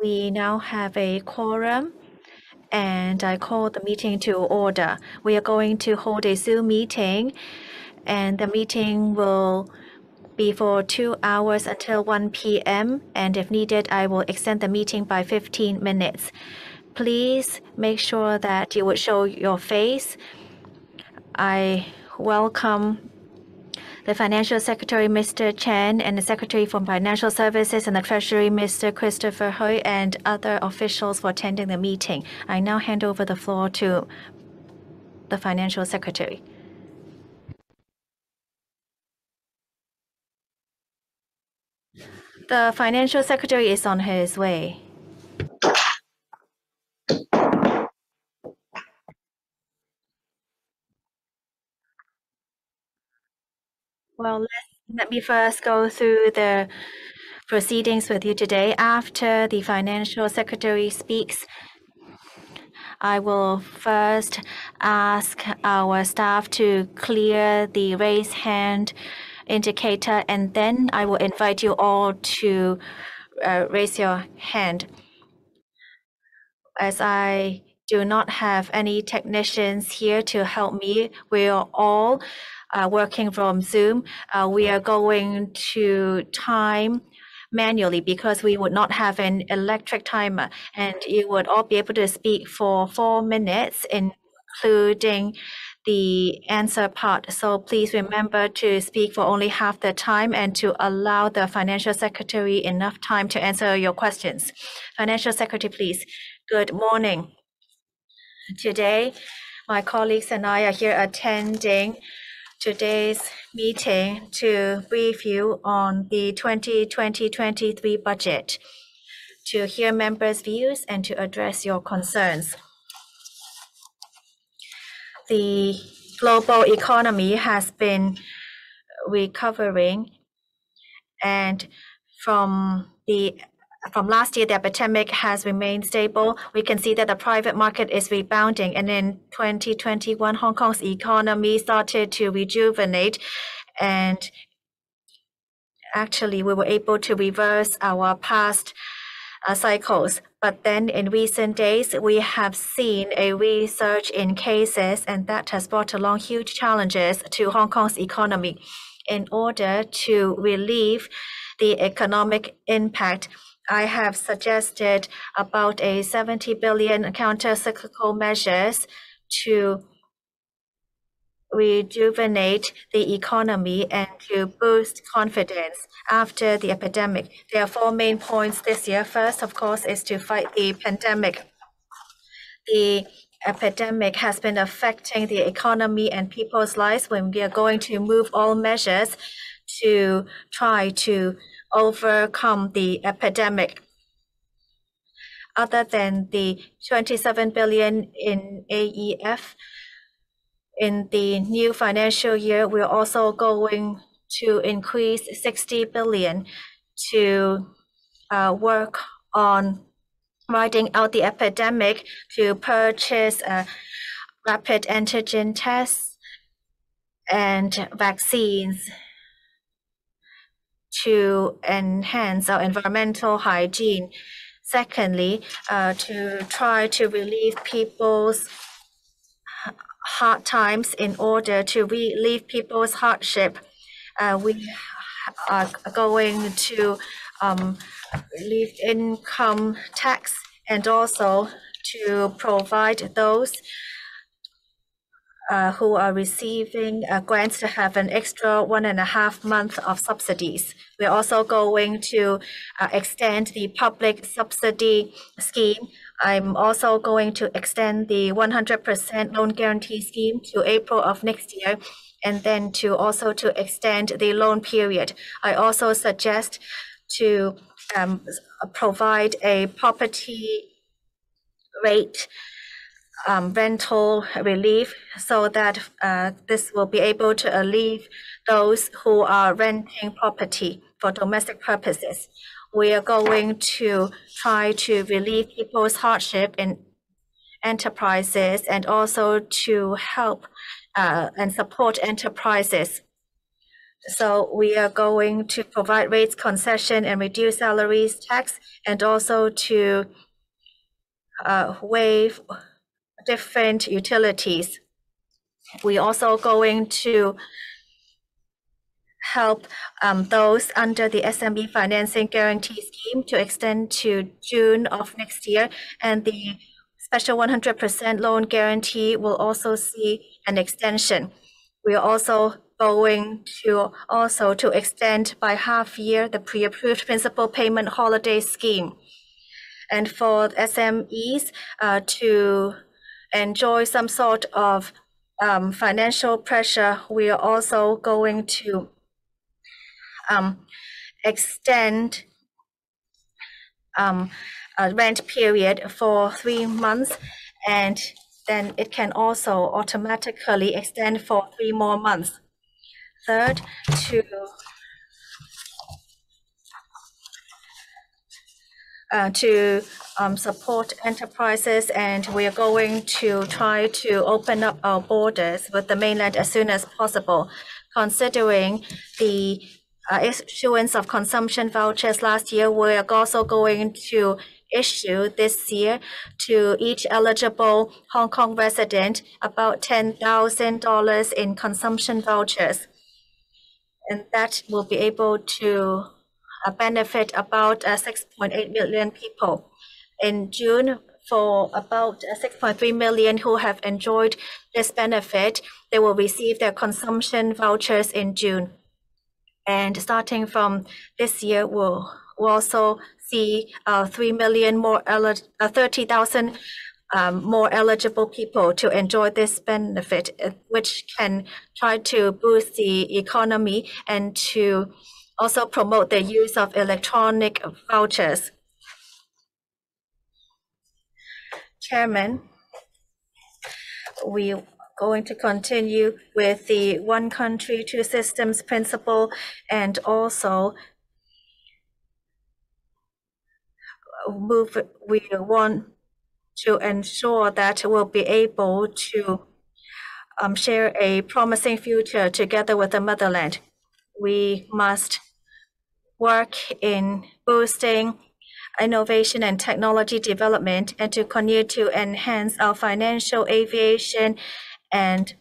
We now have a quorum, and I call the meeting to order. We are going to hold a Zoom meeting, and the meeting will be for two hours until 1 P.M., and if needed, I will extend the meeting by 15 minutes. Please make sure that you would show your face. I welcome the Financial Secretary, Mr. Chan, and the Secretary for Financial Services and the Treasury, Mr. Christopher Hui, and other officials for attending the meeting. I now hand over the floor to the Financial Secretary. The Financial Secretary is on his way. Well, let me first go through the proceedings with you today. After the Financial Secretary speaks, I will first ask our staff to clear the raise hand indicator, and then I will invite you all to uh, raise your hand. As I do not have any technicians here to help me, we are all Uh, working from Zoom. Uh, we are going to time manually because we would not have an electric timer, and you would all be able to speak for four minutes, including the answer part. So please remember to speak for only half the time and to allow the Financial Secretary enough time to answer your questions. Financial Secretary, please. Good morning. Today, my colleagues and I are here attending today's meeting to brief you on the 2020-2023 budget, to hear members' views, and to address your concerns. The global economy has been recovering, and from last year, the epidemic has remained stable. We can see that the private market is rebounding. And in 2021, Hong Kong's economy started to rejuvenate, and actually, we were able to reverse our past uh, cycles. But then in recent days, we have seen a resurgence in cases, and that has brought along huge challenges to Hong Kong's economy. In order to relieve the economic impact, I have suggested about a 70 billion counter-cyclical measures to rejuvenate the economy and to boost confidence after the epidemic. There are four main points this year. First, of course, is to fight the pandemic. The epidemic has been affecting the economy and people's lives, when we are going to move all measures to try to overcome the epidemic. Other than the 27 billion in AEF, in the new financial year, we're also going to increase 60 billion to uh, work on riding out the epidemic to purchase uh, rapid antigen tests and vaccines to enhance our environmental hygiene. Secondly, uh, to try to relieve people's hard times in order to relieve people's hardship, uh, we are going to um, relieve income tax and also to provide those Uh, who are receiving uh, grants to have an extra one and a half month of subsidies. We're also going to uh, extend the public subsidy scheme. I'm also going to extend the 100% loan guarantee scheme to April of next year, and then to also to extend the loan period. I also suggest to um, provide a property rate rental relief so that uh, this will be able to relieve those who are renting property for domestic purposes. We are going to try to relieve people's hardship in enterprises and also to help uh, and support enterprises So we are going to provide rates concession and reduce salaries tax and also to uh, waive different utilities. We also going to help um, those under the SME financing guarantee scheme to extend to June of next year. And the special 100% loan guarantee will also see an extension. We are also going to also to extend by half year the pre-approved principal payment holiday scheme. And for SMEs uh, to enjoy some sort of um, financial pressure, we are also going to um, extend um, a rent period for three months, and then it can also automatically extend for three more months. Third, to uh, to um, support enterprises, and we are going to try to open up our borders with the mainland as soon as possible, considering the uh, issuance of consumption vouchers last year. We are also going to issue this year to each eligible Hong Kong resident about $10,000 in consumption vouchers. And that will be able to benefit about uh, 6.8 million people. In June, for about uh, 6.3 million who have enjoyed this benefit, they will receive their consumption vouchers in June. And starting from this year, we'll, we'll also see uh, 3 million more, uh, 30,000 um, more eligible people to enjoy this benefit, uh, which can try to boost the economy and to also promote the use of electronic vouchers. Chairman, we going to continue with the one country, two systems principle and also move, we want to ensure that we'll be able to um, share a promising future together with the motherland. We must work in boosting innovation and technology development and to continue to enhance our financial aviation and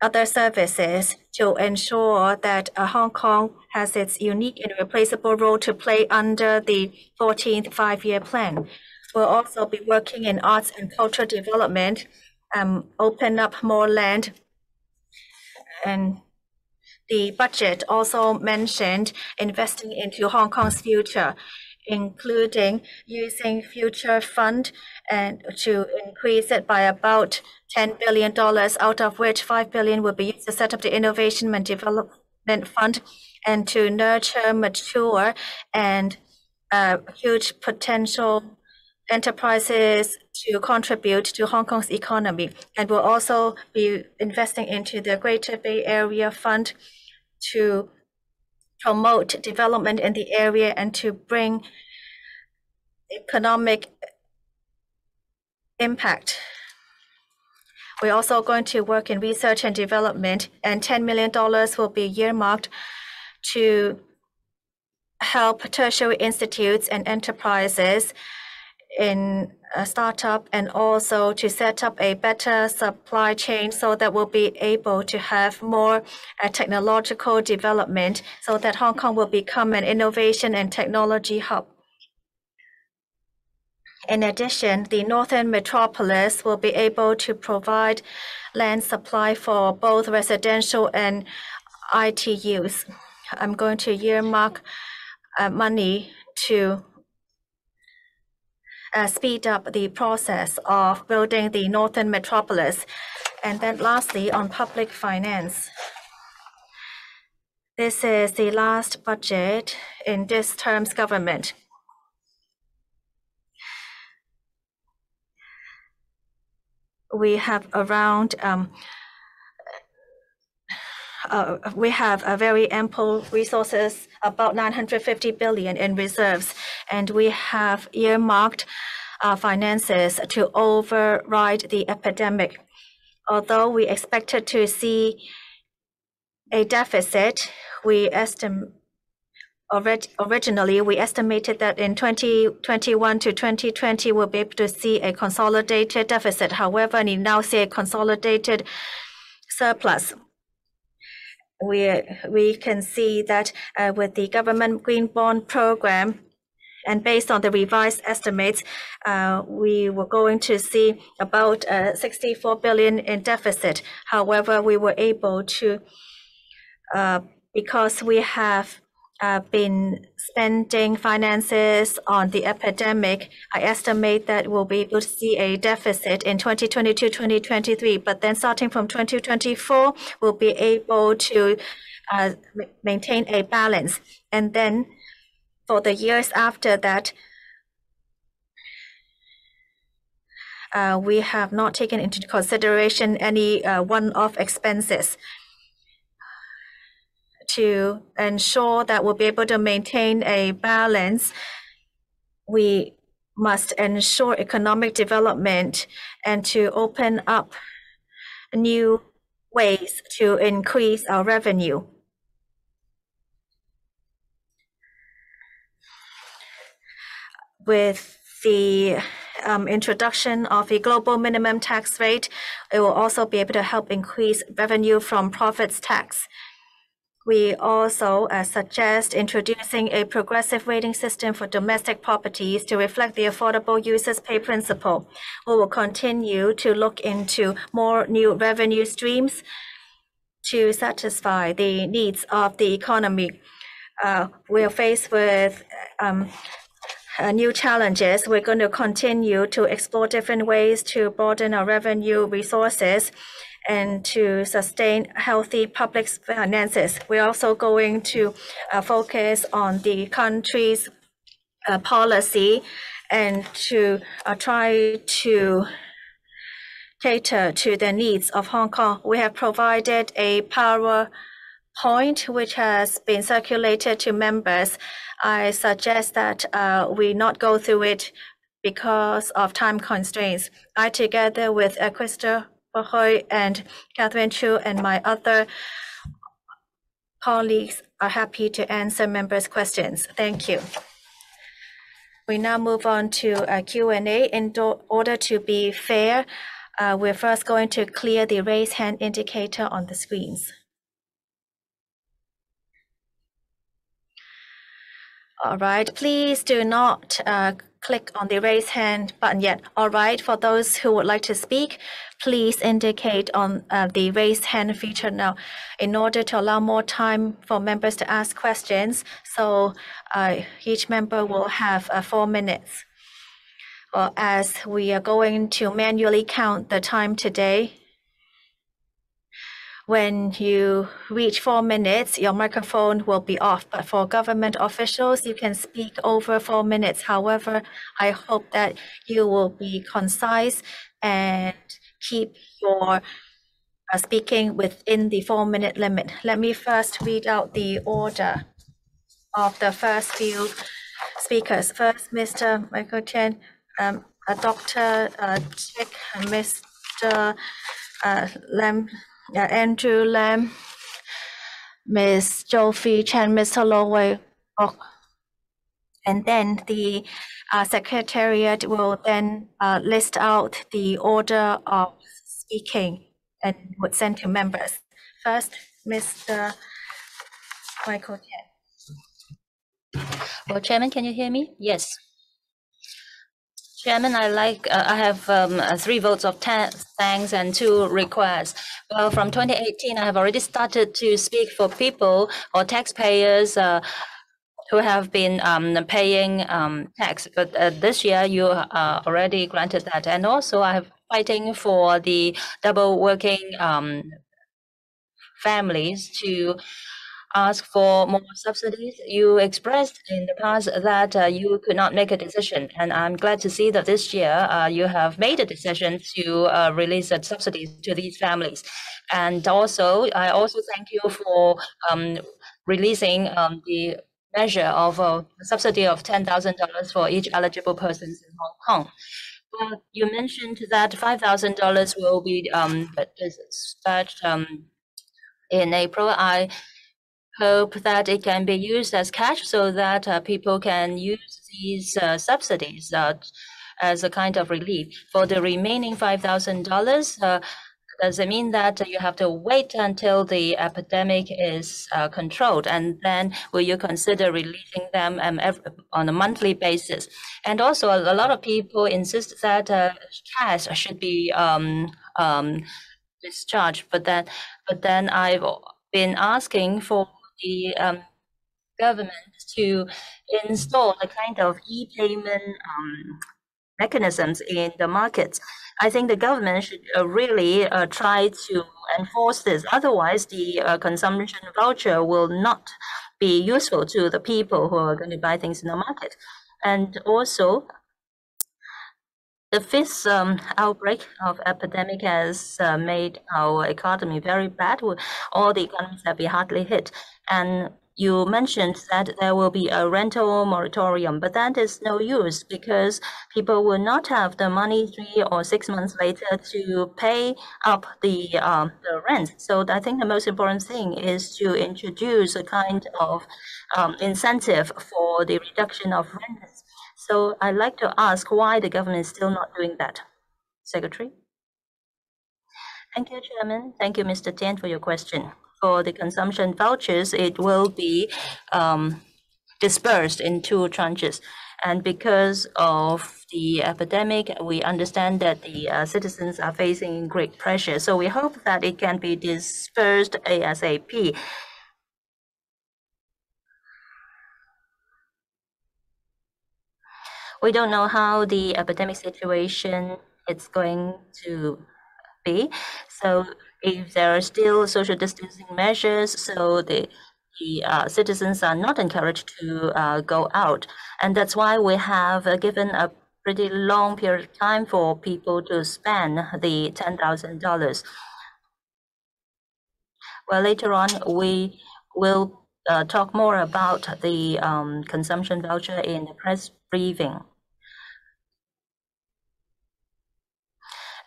other services to ensure that uh, Hong Kong has its unique and replaceable role to play under the 14th five-year plan. We'll also be working in arts and cultural development, um, open up more land and the budget also mentioned investing into Hong Kong's future, including using future fund and to increase it by about $10 billion, out of which 5 billion will be used to set up the Innovation and Development Fund and to nurture mature and uh, huge potential enterprises to contribute to Hong Kong's economy. And we'll also be investing into the Greater Bay Area Fund to promote development in the area and to bring economic impact. We're also going to work in research and development, and $10 million will be earmarked to help tertiary institutes and enterprises in a startup and also to set up a better supply chain so that we'll be able to have more uh, technological development so that Hong Kong will become an innovation and technology hub. In addition, the Northern Metropolis will be able to provide land supply for both residential and IT use. I'm going to earmark uh, money to uh, speed up the process of building the Northern Metropolis. And then lastly, on public finance. This is the last budget in this term's government. We have around um, uh, we have a very ample resources, about 950 billion in reserves, and we have earmarked our finances to override the epidemic. Although we expected to see a deficit. We estimate originally, we estimated that in 2021 to 2020, we'll be able to see a consolidated deficit. However, we now see a consolidated surplus. We we can see that uh, with the government green bond program, and based on the revised estimates, uh, we were going to see about uh, 64 billion in deficit. However, we were able to, because we have been spending finances on the epidemic, I estimate that we'll be able to see a deficit in 2022, 2023. But then Starting from 2024, we'll be able to uh, maintain a balance. And then for the years after that, uh, we have not taken into consideration any uh, one-off expenses. To ensure that we'll be able to maintain a balance, we must ensure economic development and to open up new ways to increase our revenue. With the um, introduction of a global minimum tax rate, it will also be able to help increase revenue from profits tax. We also uh, suggest introducing a progressive rating system for domestic properties to reflect the affordable users pay principle. We will continue to look into more new revenue streams to satisfy the needs of the economy. Uh, we are faced with um, uh, new challenges. We're going to continue to explore different ways to broaden our revenue resources and to sustain healthy public finances. We're also going to uh, focus on the country's uh, policy and to uh, try to cater to the needs of Hong Kong. We have provided a PowerPoint which has been circulated to members. I suggest that we not go through it because of time constraints. I, together with Christopher Hui and Catherine Chu and my other colleagues, are happy to answer members' questions. Thank you. We now move on to uh, Q&A. In order to be fair, uh, we're first going to clear the raise hand indicator on the screens. All right. Please do not uh, click on the raise hand button yet. All right. For those who would like to speak, please indicate on uh, the raise hand feature now in order to allow more time for members to ask questions. So uh, each member will have uh, four minutes. Well, As we are going to manually count the time today, when you reach four minutes, your microphone will be off. But for government officials, you can speak over four minutes. However, I hope that you will be concise and keep your uh, speaking within the four-minute limit. Let me first read out the order of the first few speakers. First, Mr. Michael Tien, um, Dr. Uh, Chick, and Mr. Uh, Lam, Andrew Lam, Ms. Joey Chan, Mr. Lo And then The uh, secretariat will then uh, list out the order of speaking and would send to members. First, Mr. Michael Tien. Well, Chairman, can you hear me? Yes. Chairman, I uh, have um, uh, three votes of thanks and two requests. Well, from 2018, I have already started to speak for people or taxpayers uh, who have been um, paying um, tax. But this year you already granted that. And also, I have fighting for the double working families to ask for more subsidies. You expressed in the past that uh, you could not make a decision, and I'm glad to see that this year uh, you have made a decision to uh, release that subsidies to these families. And also, I also thank you for um, releasing um, the measure of a subsidy of 10,000 dollars for each eligible persons in Hong Kong. You mentioned that 5,000 dollars will be um, dispatched um, in April. I hope that it can be used as cash so that uh, people can use these uh, subsidies uh, as a kind of relief. For the remaining $5,000, does it mean that you have to wait until the epidemic is uh, controlled and then will you consider releasing them um, every, on a monthly basis? And also, a, a lot of people insist that uh, cash should be um, um, discharged, but then, but then I've been asking for the um, government to install the kind of e-payment um, mechanisms in the markets. I think the government should uh, really uh, try to enforce this. Otherwise, the uh, consumption voucher will not be useful to the people who are going to buy things in the market. And also, the fifth um, outbreak of epidemic has uh, made our economy very bad. All the economies have been hardly hit. And you mentioned that there will be a rental moratorium, but that is no use because people will not have the money three or six months later to pay up the, um, the rent. So I think the most important thing is to introduce a kind of um, incentive for the reduction of rents. So I'd like to ask why the government is still not doing that. Secretary? Thank you, Chairman. Thank you, Mr. Tien, for your question for the consumption vouchers, it will be um, dispersed in two tranches. And because of the epidemic, we understand that the uh, citizens are facing great pressure. So we hope that it can be dispersed ASAP. We don't know how the epidemic situation is going to be. So if there are still social distancing measures, so the the uh, citizens are not encouraged to uh, go out, and that's why we have uh, given a pretty long period of time for people to spend the ten thousand dollars. Well, later on we will uh, talk more about the um, consumption voucher in the press briefing.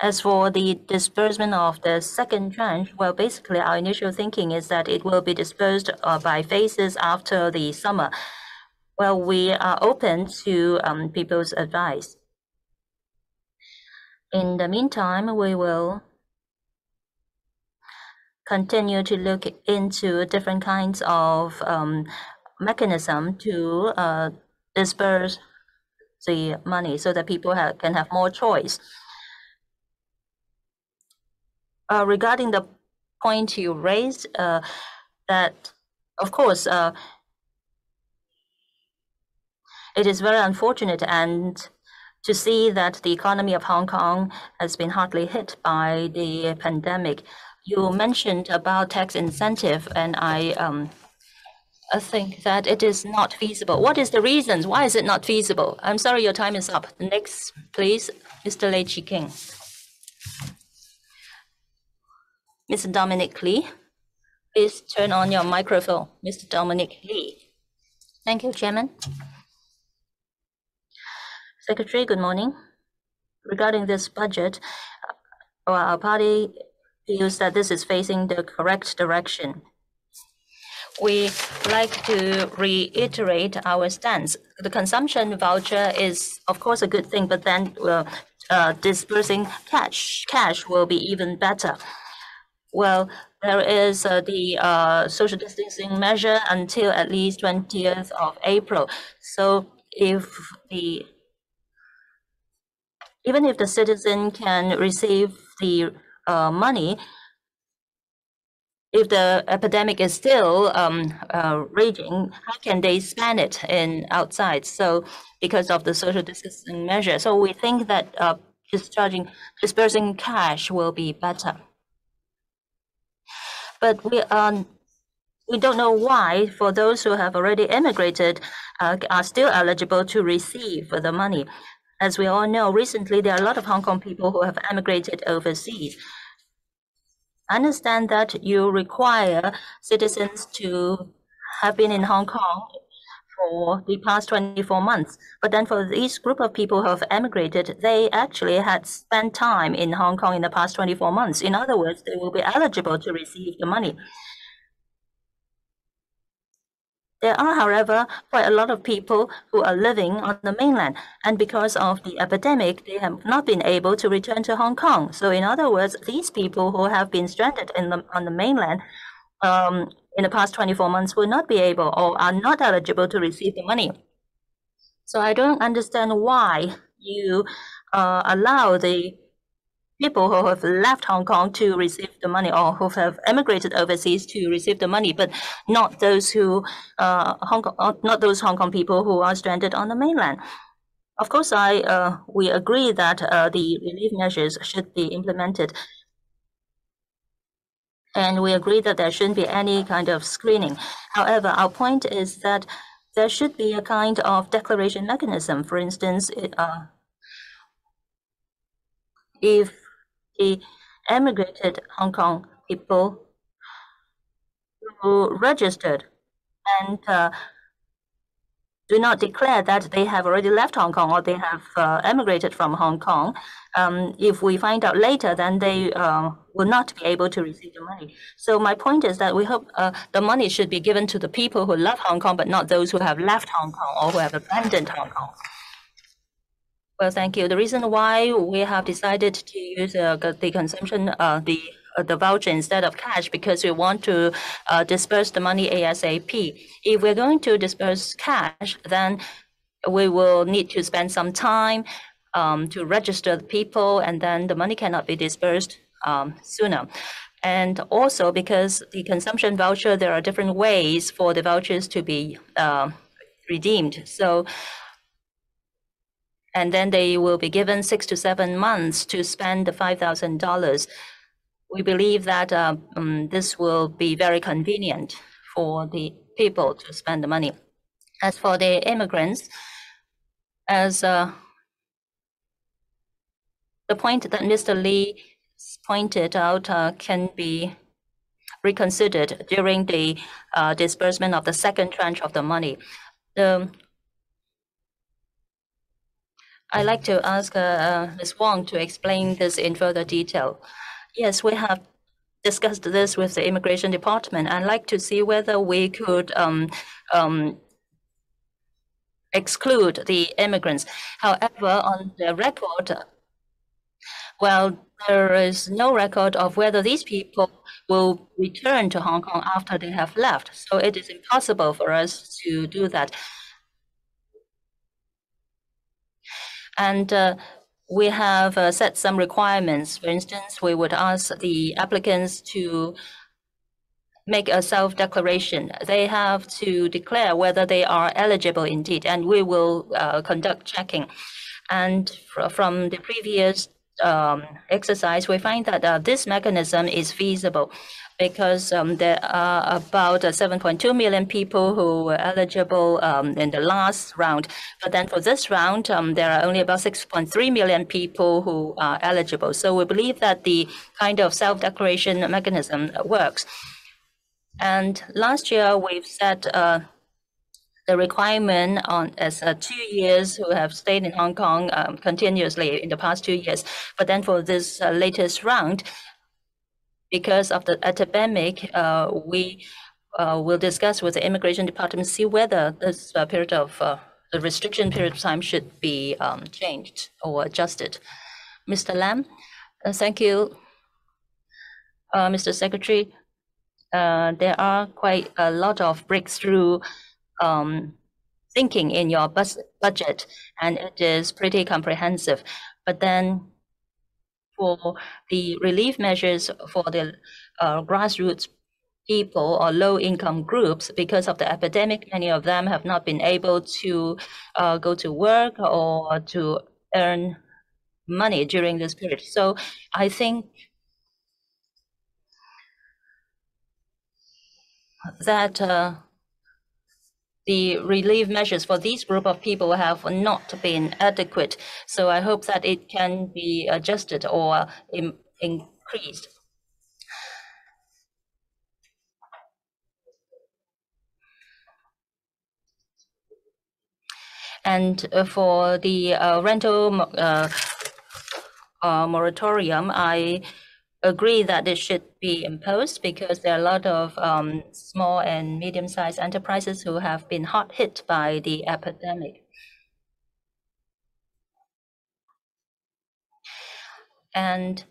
As for the disbursement of the second tranche, well, basically our initial thinking is that it will be dispersed uh, by phases after the summer. Well, we are open to um, people's advice. In the meantime, we will continue to look into different kinds of um, mechanism to uh, disperse the money so that people can have more choice. Uh, regarding the point you raised, uh, that of course uh, it is very unfortunate and to see that the economy of Hong Kong has been hardly hit by the pandemic. You mentioned about tax incentive, and I um, I think that it is not feasible. What is the reasons? Why is it not feasible? I'm sorry, your time is up. Next, please, Mr. Lee Tsz-king. Mr. Dominic Lee. Please turn on your microphone, Mr. Dominic Lee. Thank you, Chairman. Secretary, good morning. Regarding this budget, uh, our party feels that this is facing the correct direction. We like to reiterate our stance. The consumption voucher is, of course, a good thing, but then uh, uh, dispersing cash, cash will be even better. Well, there is uh, the uh, social distancing measure until at least 20th of April. So if the even if the citizen can receive the uh, money, if the epidemic is still um, uh, raging, how can they spend it in outside? So because of the social distancing measure, so we think that uh, discharging dispersing cash will be better but we um, we don't know why for those who have already immigrated uh, are still eligible to receive the money. As we all know, recently there are a lot of Hong Kong people who have emigrated overseas. I understand that you require citizens to have been in Hong Kong for the past 24 months. But then for this group of people who have emigrated, they actually had spent time in Hong Kong in the past 24 months. In other words, they will be eligible to receive the money. There are, however, quite a lot of people who are living on the mainland, and because of the epidemic, they have not been able to return to Hong Kong. So, in other words, these people who have been stranded the, on the mainland um, in the past 24 months will not be able or are not eligible to receive the money. So, I don't understand why you uh, allow the people who have left Hong Kong to receive the money or who have emigrated overseas to receive the money, but not those who uh, Hong Kong, uh, not those Hong Kong people who are stranded on the mainland. Of course, I uh, we agree that uh, the relief measures should be implemented, and we agree that there shouldn't be any kind of screening. However, our point is that there should be a kind of declaration mechanism. For instance, uh, if the emigrated Hong Kong people who registered and uh, do not declare that they have already left Hong Kong or they have uh, emigrated from Hong Kong. Um, if we find out later, then they uh, will not be able to receive the money. So my point is that we hope uh, the money should be given to the people who love Hong Kong, but not those who have left Hong Kong or who have abandoned Hong Kong. Well, thank you. The reason why we have decided to use uh, the consumption, uh, the the voucher instead of cash because we want to uh, disperse the money ASAP. If we're going to disperse cash, then we will need to spend some time um, to register the people, and then the money cannot be dispersed um, sooner. And also because the consumption voucher, there are different ways for the vouchers to be uh, redeemed. So and then they will be given six to seven months to spend the $5,000. We believe that uh, um, this will be very convenient for the people to spend the money. As for the immigrants, as uh, the point that Mr. Lee pointed out uh, can be reconsidered during the uh, disbursement of the second tranche of the money. The I'd like to ask uh, uh, Ms. Wong to explain this in further detail. Yes, we have discussed this with the Immigration Department. I'd like to see whether we could um, um, exclude the immigrants. However, on the record, well, there is no record of whether these people will return to Hong Kong after they have left. So it is impossible for us to do that. And uh, we have uh, set some requirements. For instance, we would ask the applicants to make a self-declaration. They have to declare whether they are eligible indeed, and we will uh, conduct checking. And fr from the previous um, exercise, we find that uh, this mechanism is feasible because um, there are about uh, 7.2 million people who were eligible um, in the last round. But then for this round, um, there are only about 6.3 million people who are eligible. So we believe that the kind of self-declaration mechanism works. And last year, we've set uh, the requirement on as uh, two years who have stayed in Hong Kong um, continuously in the past two years. But then for this uh, latest round, because of the epidemic, uh, we uh, will discuss with the immigration department, see whether this uh, period of the restriction period of time should be um, changed or adjusted. Mr. Lam, thank you. Mr. Secretary, there are quite a lot of breakthrough um, thinking in your budget, and it is pretty comprehensive. But then for the relief measures for the uh, grassroots people or low income groups because of the epidemic many of them have not been able to uh, go to work or to earn money during this period. So i think that uh, the relief measures for these group of people have not been adequate. So I hope that it can be adjusted or in, increased. And uh, for the uh, rental uh, uh, moratorium, I agree that it should be imposed because there are a lot of um, small and medium-sized enterprises who have been hard hit by the epidemic. And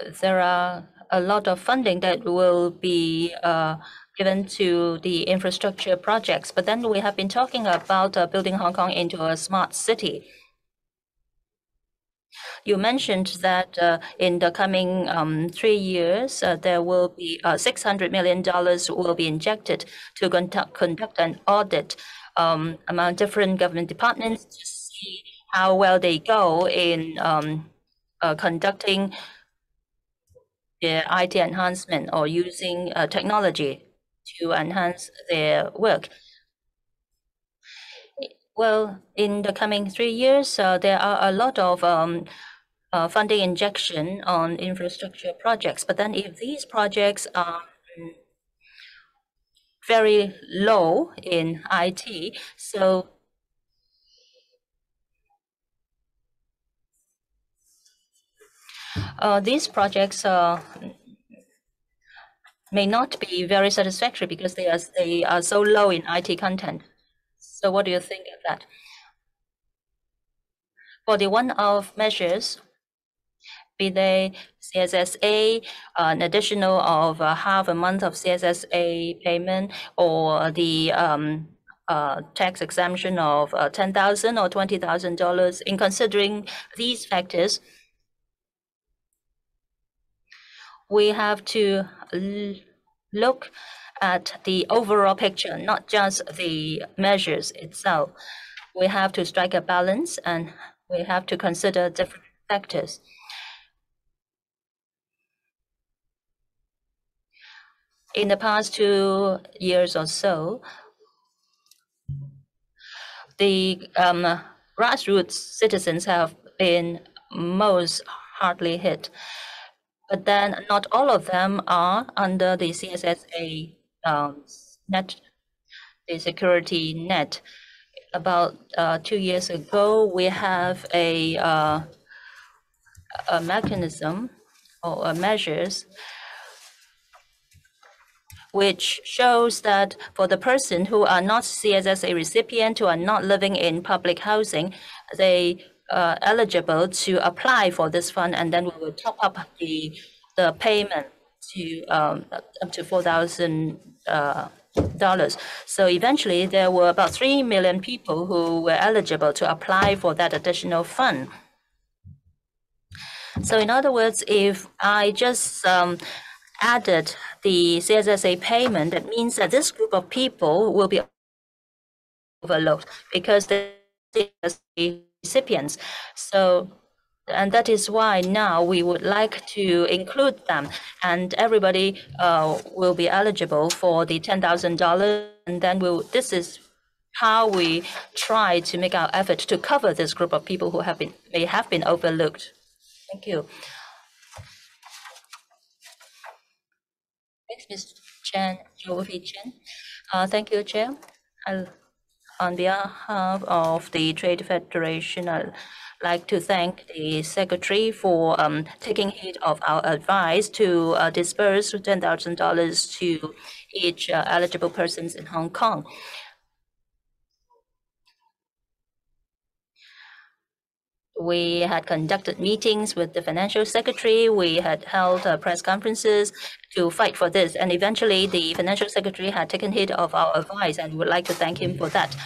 uh, there are a lot of funding that will be uh, given to the infrastructure projects. But then we have been talking about uh, building Hong Kong into a smart city. You mentioned that uh, in the coming um, three years, uh, there will be uh, $600 million will be injected to conduct, an audit um, among different government departments to see how well they go in um, conducting the IT enhancement or using technology to enhance their work. Well, in the coming three years, uh, there are a lot of um, uh, funding injection on infrastructure projects. But then if these projects are very low in IT, so uh, these projects uh, may not be very satisfactory because they are, they are so low in IT content. So what do you think of that? For the one-off measures, they CSSA, an additional of uh, half a month of CSSA payment, or the um, uh, tax exemption of uh, 10,000 or $20,000. In considering these factors, we have to look at the overall picture, not just the measures itself. We have to strike a balance and we have to consider different factors. In the past two years or so, the um, grassroots citizens have been most hardly hit but then not all of them are under the CSSA um, net, the security net. About uh, two years ago, we have a, uh, a mechanism or measures which shows that for the person who are not CSSA recipient, who are not living in public housing, they uh, eligible to apply for this fund, and then we will top up the the payment to um, up to four thousand uh, dollars. So eventually, there were about three million people who were eligible to apply for that additional fund. So in other words, if I just um, added the CSSA payment, that means that this group of people will be overlooked because they are recipients. So and that is why now we would like to include them and everybody uh, will be eligible for the $10,000 and then we'll, this is how we try to make our effort to cover this group of people who have been may have been overlooked. Thank you. Next, Ms. Chen, Jovi Chen. Uh, thank you, Chair. I'll, on behalf of the Trade Federation, I'd like to thank the Secretary for um, taking heed of our advice to uh, disperse $10,000 to each uh, eligible persons in Hong Kong. We had conducted meetings with the financial secretary. We had held uh, press conferences to fight for this. And eventually, the financial secretary had taken heed of our advice, and we would like to thank him for that.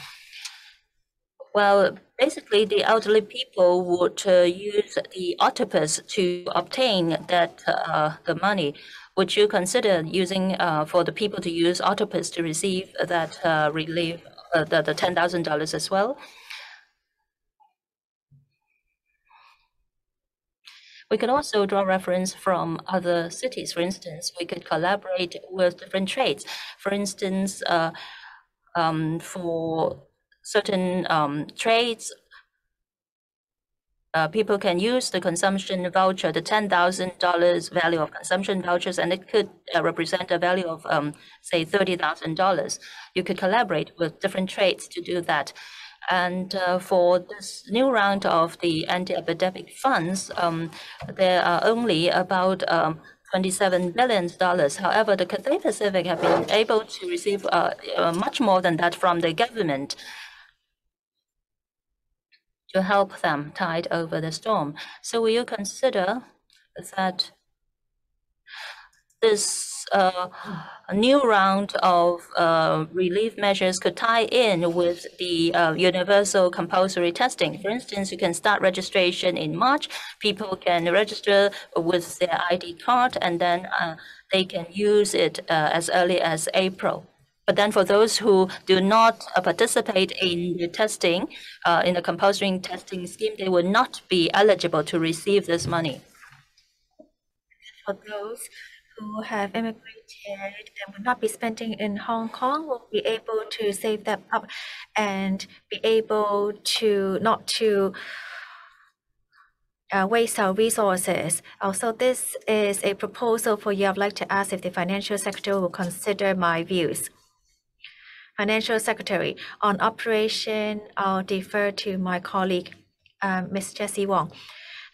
Well, basically, the elderly people would uh, use the octopus to obtain that uh, the money. Would you consider using uh, for the people to use octopus to receive that uh, relief, uh, the, the $10,000 as well? We could also draw reference from other cities. For instance, we could collaborate with different trades. For instance, uh, um, for certain um, trades, uh, people can use the consumption voucher, the $10,000 value of consumption vouchers, and it could uh, represent a value of, um, say, $30,000. You could collaborate with different trades to do that. And uh, for this new round of the anti-epidemic funds, um, there are only about um, 27 billion dollars. However, the Cathay Pacific have been able to receive uh, uh, much more than that from the government to help them tide over the storm. So will you consider that this uh, new round of uh, relief measures could tie in with the uh, universal compulsory testing. For instance, you can start registration in March. People can register with their ID card, and then uh, they can use it uh, as early as April. But then for those who do not uh, participate in the testing, in the compulsory testing scheme, they will not be eligible to receive this money. For those who have immigrated and would not be spending in Hong Kong will be able to save that up and be able to not to uh, waste our resources. Also, this is a proposal for you. I'd like to ask if the financial secretary will consider my views. Financial Secretary, on operation, I'll defer to my colleague, uh, Ms. Jessie Wong.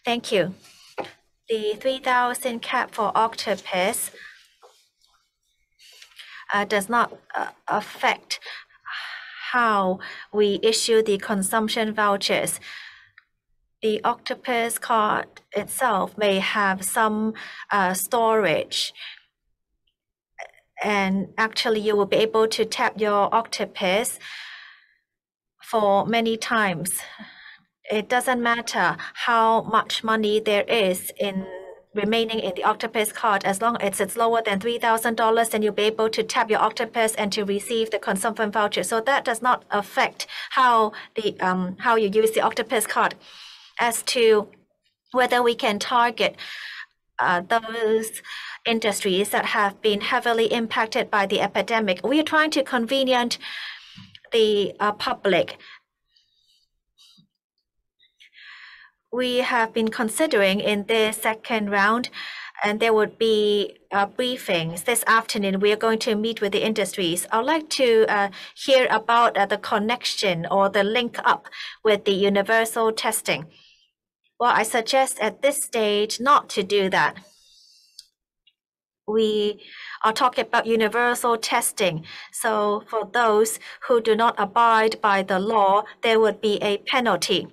Thank you. The 3,000 cap for Octopus uh, does not uh, affect how we issue the consumption vouchers. The Octopus card itself may have some storage and actually you will be able to tap your octopus for many times. It doesn't matter how much money there is in remaining in the octopus card as long as it's lower than $3,000 then you'll be able to tap your octopus and to receive the consumption voucher so that does not affect how the um, how you use the octopus card as to whether we can target uh, those industries that have been heavily impacted by the epidemic. We are trying to convenient the uh, public. We have been considering in this second round, and there would be uh, briefings this afternoon. We are going to meet with the industries. I'd like to uh, hear about uh, the connection or the link up with the universal testing. Well, I suggest at this stage not to do that we are talking about universal testing. So for those who do not abide by the law, there would be a penalty.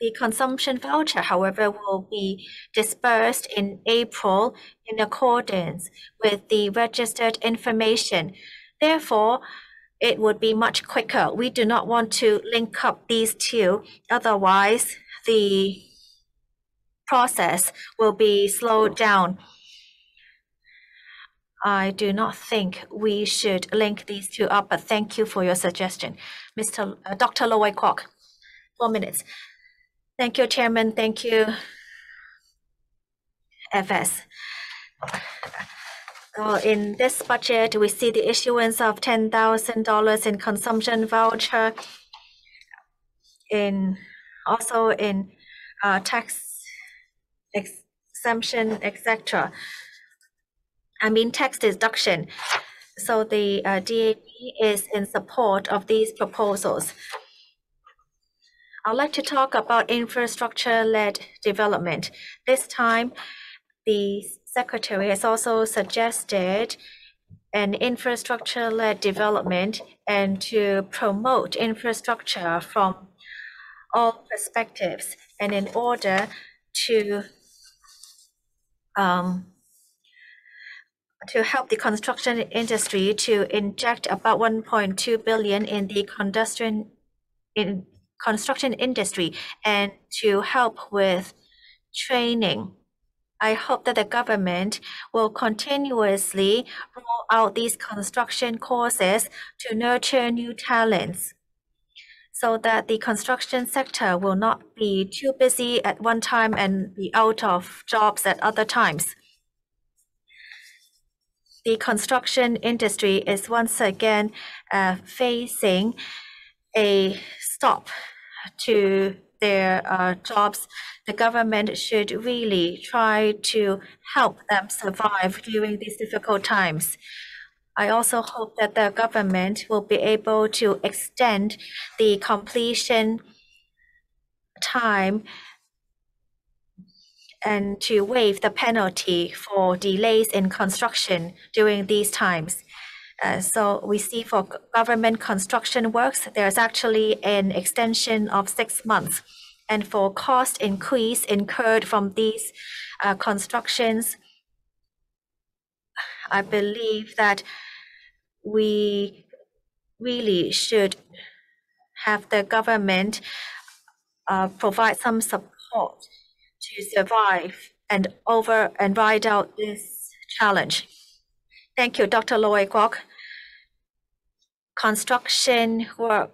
The consumption voucher, however, will be dispersed in April in accordance with the registered information. Therefore, it would be much quicker. We do not want to link up these two. Otherwise, the process will be slowed down. I do not think we should link these two up, but thank you for your suggestion. Mr. Uh, Dr. Wai Kwok, four minutes. Thank you, Chairman. Thank you, FS. Uh, in this budget, we see the issuance of $10,000 in consumption voucher, in also in uh, tax exemption, etc. I mean tax deduction. So the uh, DAB is in support of these proposals. I'd like to talk about infrastructure-led development. This time, the Secretary has also suggested an infrastructure-led development and to promote infrastructure from all perspectives. And in order to um, to help the construction industry to inject about 1.2 billion in the construction in construction industry and to help with training. I hope that the government will continuously roll out these construction courses to nurture new talents so that the construction sector will not be too busy at one time and be out of jobs at other times the construction industry is once again uh, facing a stop to their uh, jobs, the government should really try to help them survive during these difficult times. I also hope that the government will be able to extend the completion time and to waive the penalty for delays in construction during these times. Uh, so we see for government construction works, there's actually an extension of six months. And for cost increase incurred from these uh, constructions, I believe that we really should have the government uh, provide some support to survive and over and ride out this challenge. Thank you, Dr. Loy Kwok. Construction work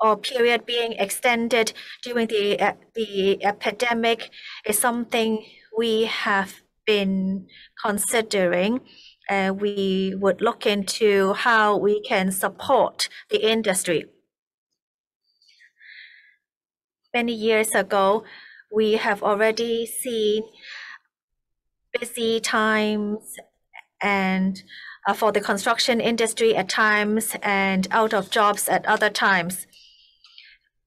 or period being extended during the uh, the epidemic is something we have been considering. Uh, we would look into how we can support the industry. Many years ago, we have already seen busy times and uh, for the construction industry at times and out of jobs at other times.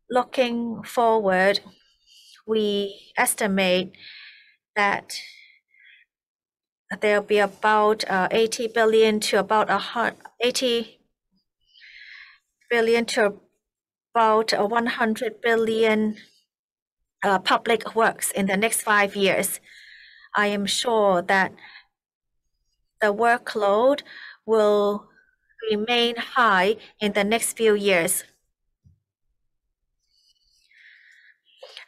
Looking forward, we estimate that there'll be about uh, 80 billion to about a 80 billion to about 100 billion uh, public works in the next five years. I am sure that the workload will remain high in the next few years.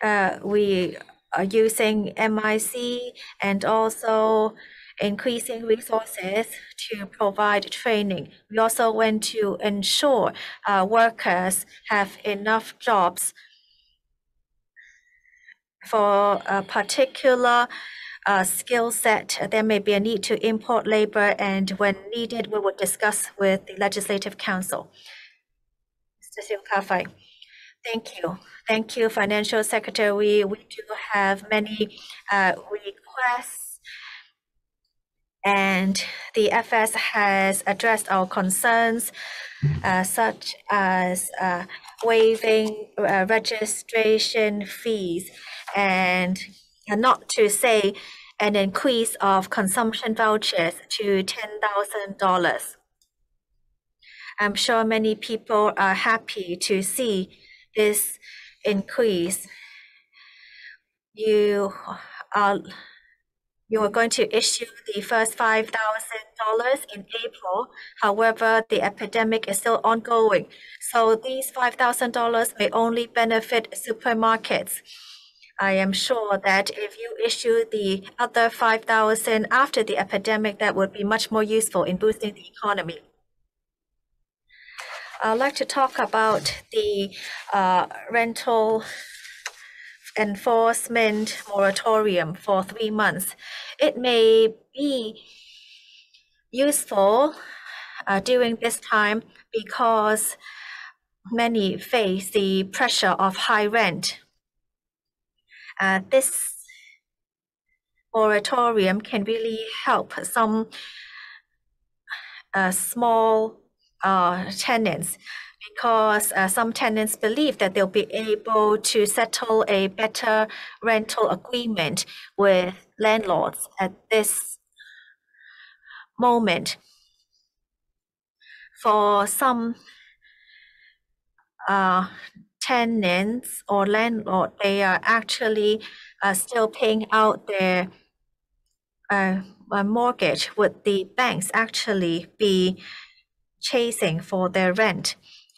Uh, we are using MIC and also increasing resources to provide training. We also want to ensure uh, workers have enough jobs for a particular uh, skill set. There may be a need to import labor, and when needed, we will discuss with the Legislative Council. Mr. Shiu Ka-fai. Thank you. Thank you, Financial Secretary. We we do have many uh, requests and the FS has addressed our concerns, uh, such as uh, waiving uh, registration fees and not to say an increase of consumption vouchers to $10,000. I'm sure many people are happy to see this increase. You are you are going to issue the first $5,000 in April. However, the epidemic is still ongoing. So these $5,000 may only benefit supermarkets. I am sure that if you issue the other 5,000 after the epidemic, that would be much more useful in boosting the economy. I'd like to talk about the uh, rental enforcement moratorium for three months. It may be useful uh, during this time because many face the pressure of high rent. Uh, this moratorium can really help some uh, small uh, tenants because uh, some tenants believe that they'll be able to settle a better rental agreement with landlords at this moment. For some uh, tenants or landlord, they are actually uh, still paying out their uh, mortgage. Would the banks actually be chasing for their rent?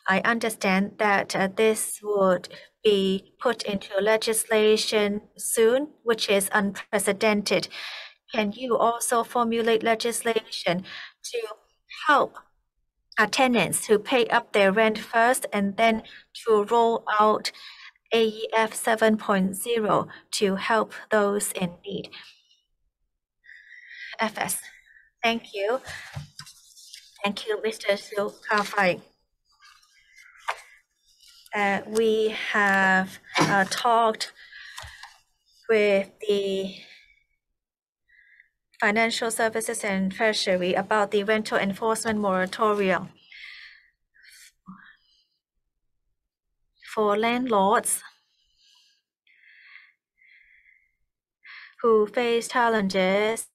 I understand that uh, this would be put into legislation soon, which is unprecedented. Can you also formulate legislation to help uh, tenants to pay up their rent first and then to roll out AEF 7.0 to help those in need? FS. Thank you. Thank you, Mr. Shiu Ka-fai uh, we have uh, talked with the Financial Services and Treasury about the rental enforcement moratorium. for landlords who face challenges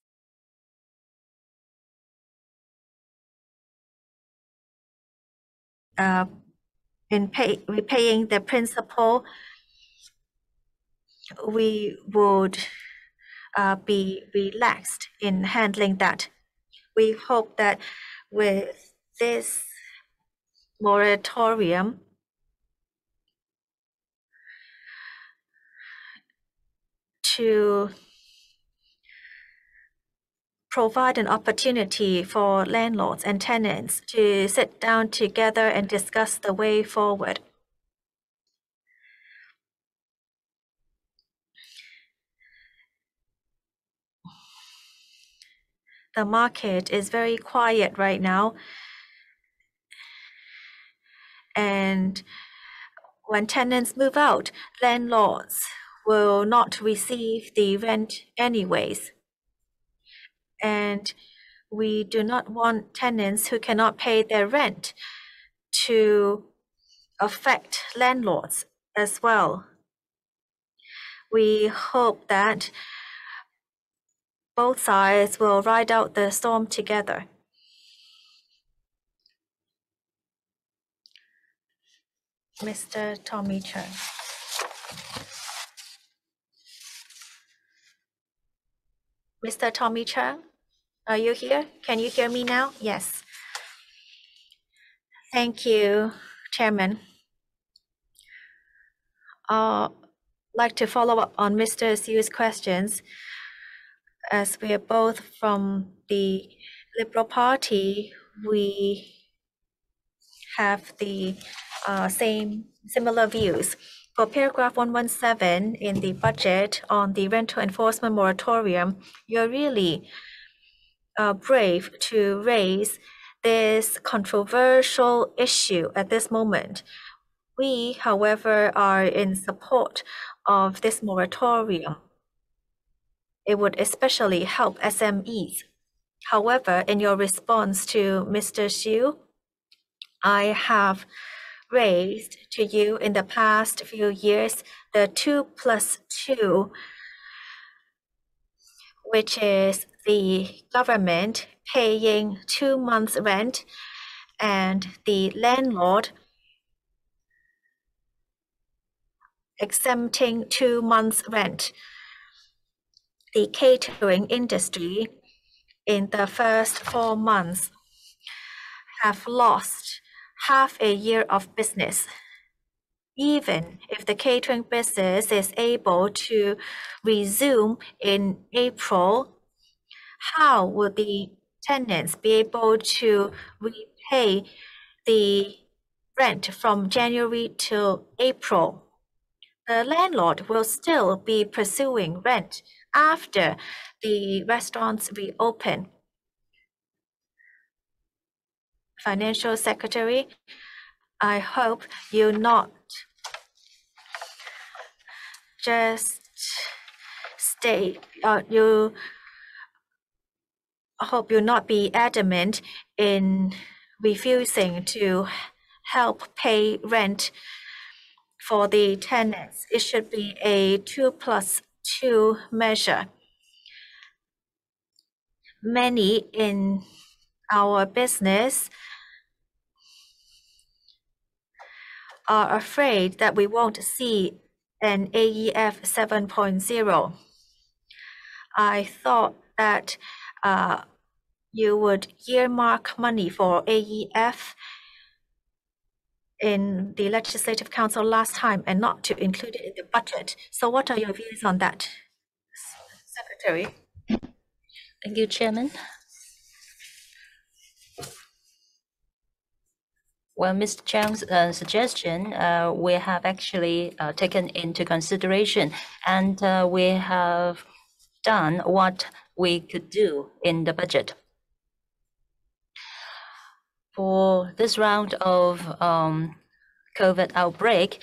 uh, in pay, repaying the principal, we would Uh, be relaxed in handling that. We hope that with this moratorium, to provide an opportunity for landlords and tenants to sit down together and discuss the way forward. The market is very quiet right now. And when tenants move out, landlords will not receive the rent anyways. And we do not want tenants who cannot pay their rent to affect landlords as well. We hope that both sides will ride out the storm together. Mr. Tommy Cheung. Mr. Tommy Cheung, are you here? Can you hear me now? Yes. Thank you, Chairman. I'd like to follow up on Mr. Shiu's questions. As we are both from the Liberal Party, we have the uh, same similar views. For paragraph 117 in the budget on the rental enforcement moratorium, you're really uh, brave to raise this controversial issue at this moment. We, however, are in support of this moratorium. It would especially help SMEs. However, in your response to Mr. Shiu, I have raised to you in the past few years the 2 plus 2, which is the government paying two months' rent and the landlord exempting two months' rent. The catering industry in the first four months have lost half a year of business. Even if the catering business is able to resume in April, how will the tenants be able to repay the rent from January to April? The landlord will still be pursuing rent after the restaurants reopen. Financial Secretary, I hope you not just stay, uh, you hope you not be adamant in refusing to help pay rent for the tenants. It should be a two plus two measure. Many in our business are afraid that we won't see an AEF 7.0. I thought that uh, you would earmark money for AEF in the Legislative Council last time and not to include it in the budget. So what are your views on that, Secretary? Thank you, Chairman. Well, Mr. Cheung's uh, suggestion, uh, we have actually uh, taken into consideration, and uh, we have done what we could do in the budget. For this round of um, COVID outbreak,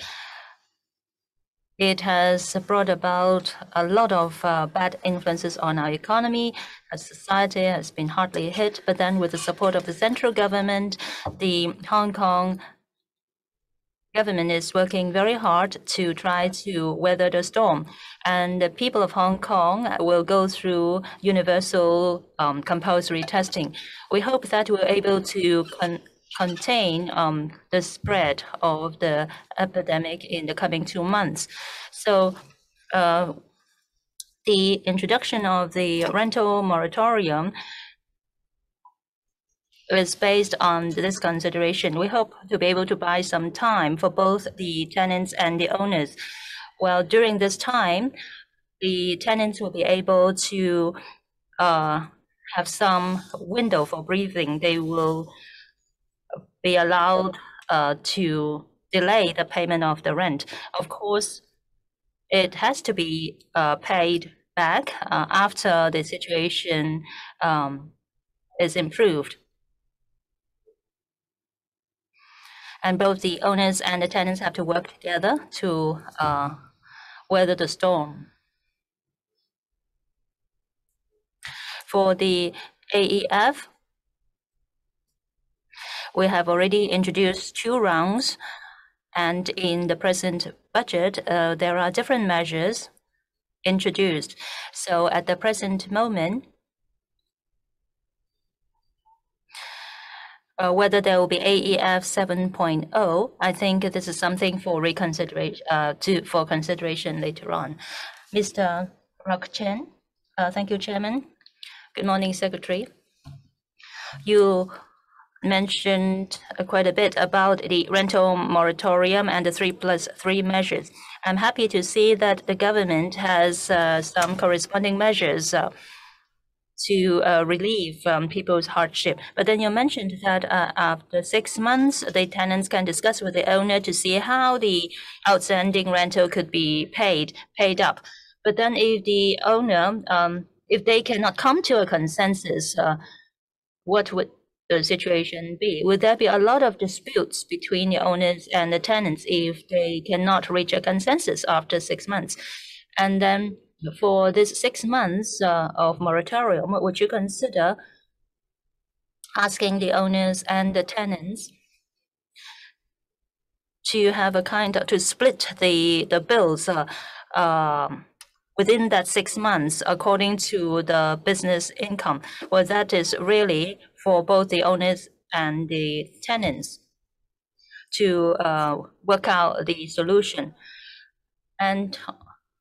it has brought about a lot of uh, bad influences on our economy. Our society has been hardly hit, but then with the support of the central government, the Hong Kong government is working very hard to try to weather the storm. And the people of Hong Kong will go through universal um, compulsory testing. We hope that we're able to con contain um, the spread of the epidemic in the coming two months. So uh, the introduction of the rental moratorium is based on this consideration. We hope to be able to buy some time for both the tenants and the owners. Well, during this time, the tenants will be able to uh, have some window for breathing. They will be allowed uh, to delay the payment of the rent. Of course, it has to be uh, paid back uh, after the situation um, is improved. And both the owners and the tenants have to work together to uh, weather the storm. For the AEF, we have already introduced two rounds, and in the present budget, uh, there are different measures introduced. So at the present moment, uh, whether there will be AEF 7.0, I think this is something for reconsideration uh, to for consideration later on. Mr. Rock Chen, uh, thank you, Chairman. Good morning, Secretary. You mentioned quite a bit about the rental moratorium and the three plus three measures. I'm happy to see that the government has uh, some corresponding measures uh, to uh, relieve um, people's hardship. But then you mentioned that uh, after six months, the tenants can discuss with the owner to see how the outstanding rental could be paid, paid up. But then if the owner, um, if they cannot come to a consensus, uh, what would the situation be? Would there be a lot of disputes between the owners and the tenants if they cannot reach a consensus after six months? And then for this six months uh, of moratorium, would you consider asking the owners and the tenants to have a kind of to split the the bills uh, uh, within that six months according to the business income? Well, that is really for both the owners and the tenants to uh, work out the solution. And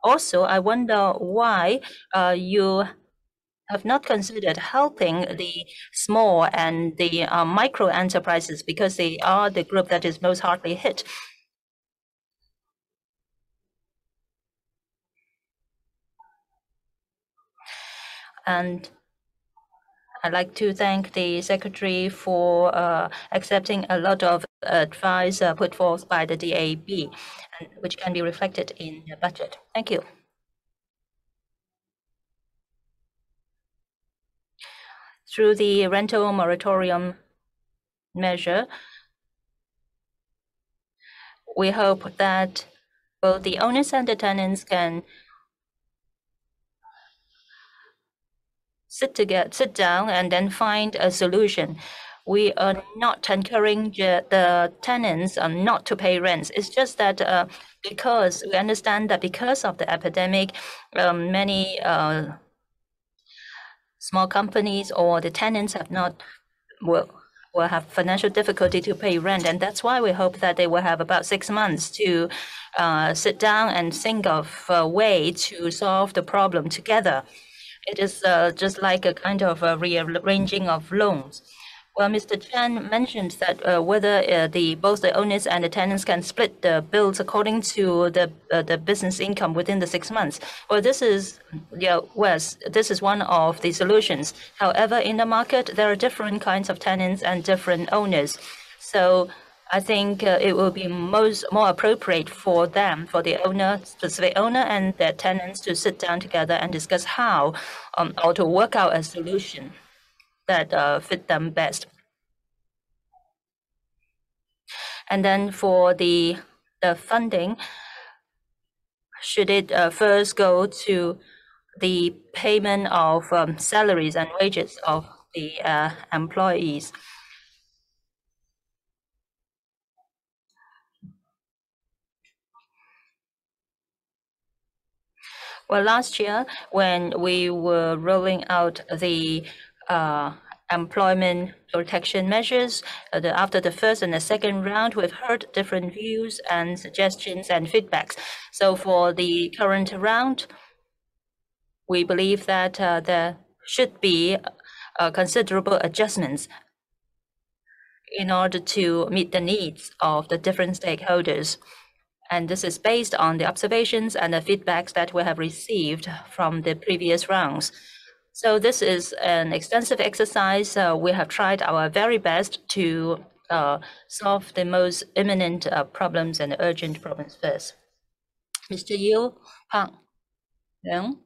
also, I wonder why uh, you have not considered helping the small and the uh, micro enterprises because they are the group that is most hardly hit. And I'd like to thank the Secretary for uh, accepting a lot of advice uh, put forth by the DAB, which can be reflected in the budget. Thank you. Through the rental moratorium measure, we hope that both the owners and the tenants can sit together, sit down, and then find a solution. We are not encouraging the tenants not to pay rents. It's just that uh, because we understand that because of the epidemic, um, many uh, small companies or the tenants have not will will have financial difficulty to pay rent, and that's why we hope that they will have about six months to uh, sit down and think of a way to solve the problem together. It is uh, just like a kind of a rearranging of loans. Well, Mr. Chen mentioned that uh, whether uh, the both the owners and the tenants can split the bills according to the uh, the business income within the six months. Well, this is yeah, West. This is one of the solutions. However, in the market, there are different kinds of tenants and different owners. So I think uh, it will be most more appropriate for them, for the owner, specific owner, and their tenants to sit down together and discuss how, um, or to work out a solution that uh, fit them best. And then for the the funding, should it uh, first go to the payment of um, salaries and wages of the uh, employees? Well, last year, when we were rolling out the uh, employment protection measures, uh, after the first and the second round, we've heard different views and suggestions and feedbacks. So for the current round, we believe that uh, there should be considerable adjustments in order to meet the needs of the different stakeholders. And this is based on the observations and the feedbacks that we have received from the previous rounds. So this is an extensive exercise. Uh, we have tried our very best to uh, solve the most imminent uh, problems and urgent problems first. Mr. Yu Peng.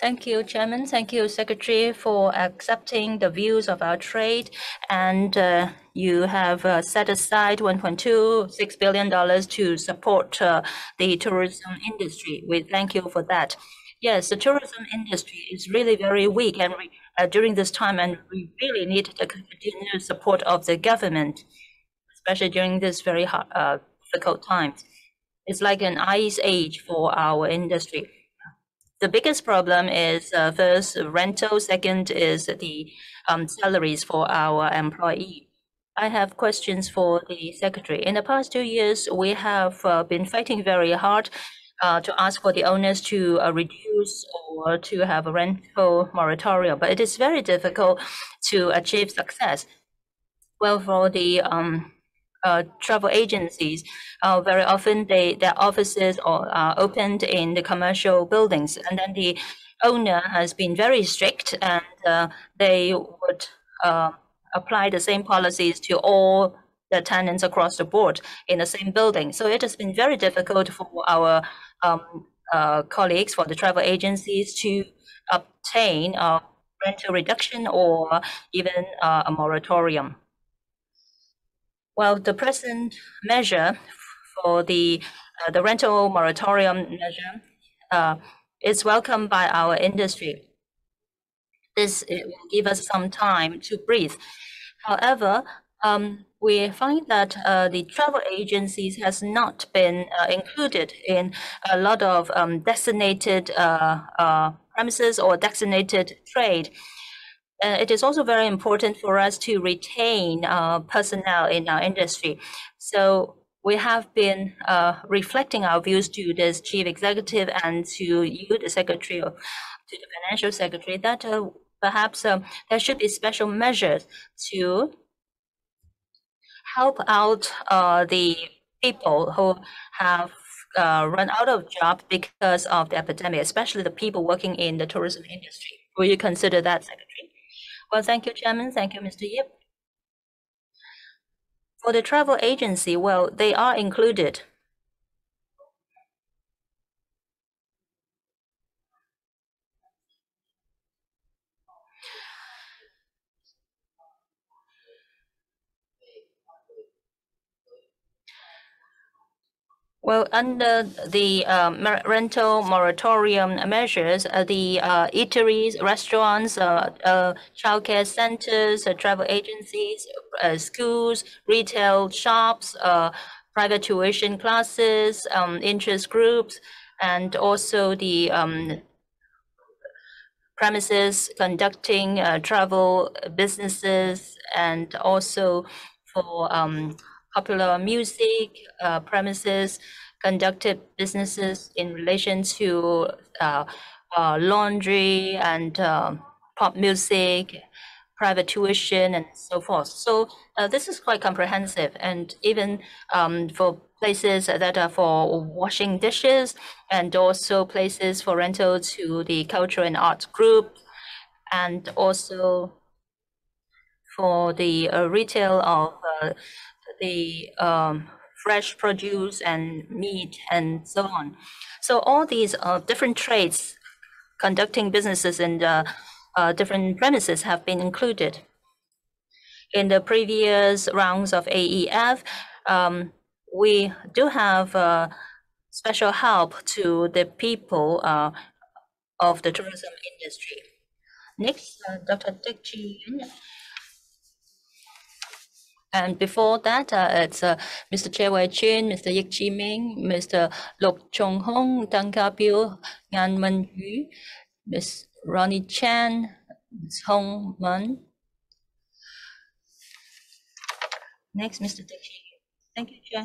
Thank you, Chairman. Thank you, Secretary, for accepting the views of our trade. And uh, you have uh, set aside $1.26 billion to support uh, the tourism industry. We thank you for that. Yes, the tourism industry is really very weak and during this time, and we really need the continued support of the government, especially during this very difficult time. It's like an ice age for our industry. The biggest problem is uh, first, rental. Second is the um, salaries for our employee. I have questions for the Secretary. In the past two years, we have uh, been fighting very hard uh, to ask for the owners to reduce or to have a rental moratorium, but it is very difficult to achieve success. Well, for the um, Uh, travel agencies, uh, very often they their offices are opened in the commercial buildings, and then the owner has been very strict, and uh, they would apply the same policies to all the tenants across the board in the same building. So it has been very difficult for our um, colleagues for the travel agencies to obtain a rental reduction or even a moratorium. Well, the present measure for the uh, the rental moratorium measure uh, is welcomed by our industry. This will give us some time to breathe. However, um, we find that uh, the travel agencies has not been included in a lot of um, designated premises or designated trade. Uh, it is also very important for us to retain uh, personnel in our industry. So we have been uh, reflecting our views to this Chief Executive and to you, the Secretary, to the Financial Secretary, that perhaps um, there should be special measures to help out the people who have run out of job because of the epidemic, especially the people working in the tourism industry. Will you consider that, Secretary? Well, thank you, Chairman. Thank you, Mr. Yip. For the travel agency, well, they are included. Well, under the um, rental moratorium measures, uh, the uh, eateries, restaurants, uh, childcare centers, travel agencies, schools, retail shops, private tuition classes, um, interest groups, and also the um, premises conducting travel businesses, and also for um, popular music uh, premises conducted businesses in relation to uh, uh, laundry and um, pop music, private tuition, and so forth. So this is quite comprehensive. And even um, for places that are for washing dishes and also places for rental to the culture and arts group, and also for the retail of the um, fresh produce and meat and so on. So all these uh, different trades conducting businesses in the uh, different premises have been included. In the previous rounds of AEF, um, we do have uh, special help to the people of the tourism industry. Next, Dr. Tik Chi Yuen. And before that, uh, it's uh, Mr. Che Wei-chin, Mr. Yik Chi-ming, Mr. Luk Chung-hung, Tang Ka-piu, Ngan Man-yu, Ms. Ronnie Chan, Ms. Hong Man. Next, Mr. Tik. Thank you, Chair.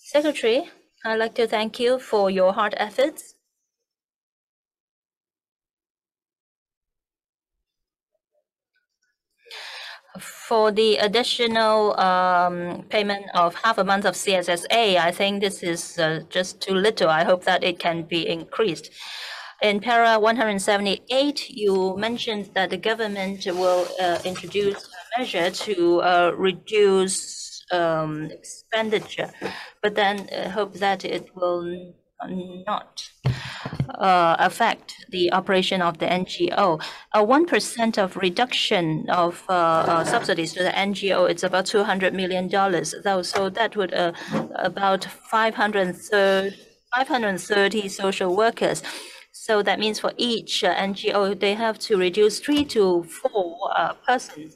Secretary, I'd like to thank you for your hard efforts. For the additional um, payment of half a month of CSSA, I think this is uh, just too little. I hope that it can be increased. In para 178, you mentioned that the government will uh, introduce a measure to uh, reduce um, expenditure, but then uh, hope that it will not uh, affect the operation of the NGO. A 1% of reduction of uh, uh, subsidies to the NGO, it's about $200 million. Though, so that would uh, about 530, 530 social workers. So that means for each uh, NGO, they have to reduce three to four uh, persons.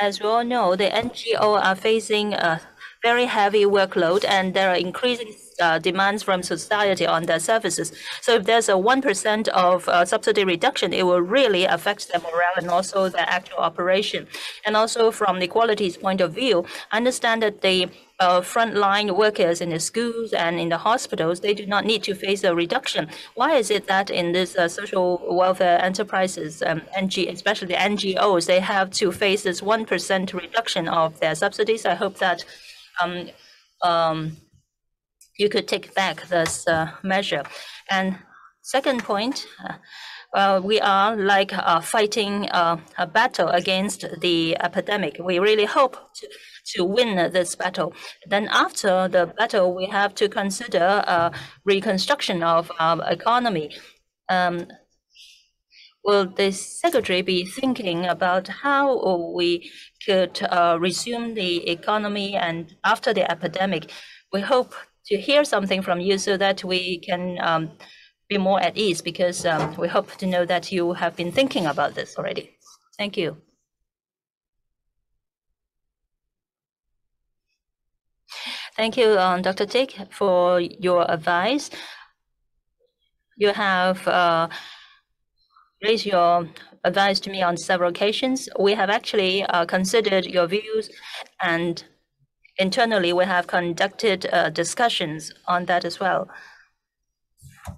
As we all know, the NGO are facing a very heavy workload and there are increasing uh, demands from society on their services. So if there's a 1% of uh, subsidy reduction, it will really affect their morale and also their actual operation. And also from the quality's point of view, I understand that the uh, frontline workers in the schools and in the hospitals, they do not need to face a reduction. Why is it that in these uh, social welfare enterprises, um, NG, especially the NGOs, they have to face this 1% reduction of their subsidies? I hope that um, um, you could take back this uh, measure. And second point, uh, well, we are like uh, fighting uh, a battle against the epidemic. We really hope to, to win this battle. Then after the battle, we have to consider uh, reconstruction of our economy. Um, will the secretary be thinking about how we could uh, resume the economy and after the epidemic? We hope to hear something from you so that we can um, be more at ease because um, we hope to know that you have been thinking about this already. Thank you. Thank you, um, Dr. Tik, for your advice. You have uh, raised your advice to me on several occasions. We have actually uh, considered your views and internally, we have conducted uh, discussions on that as well.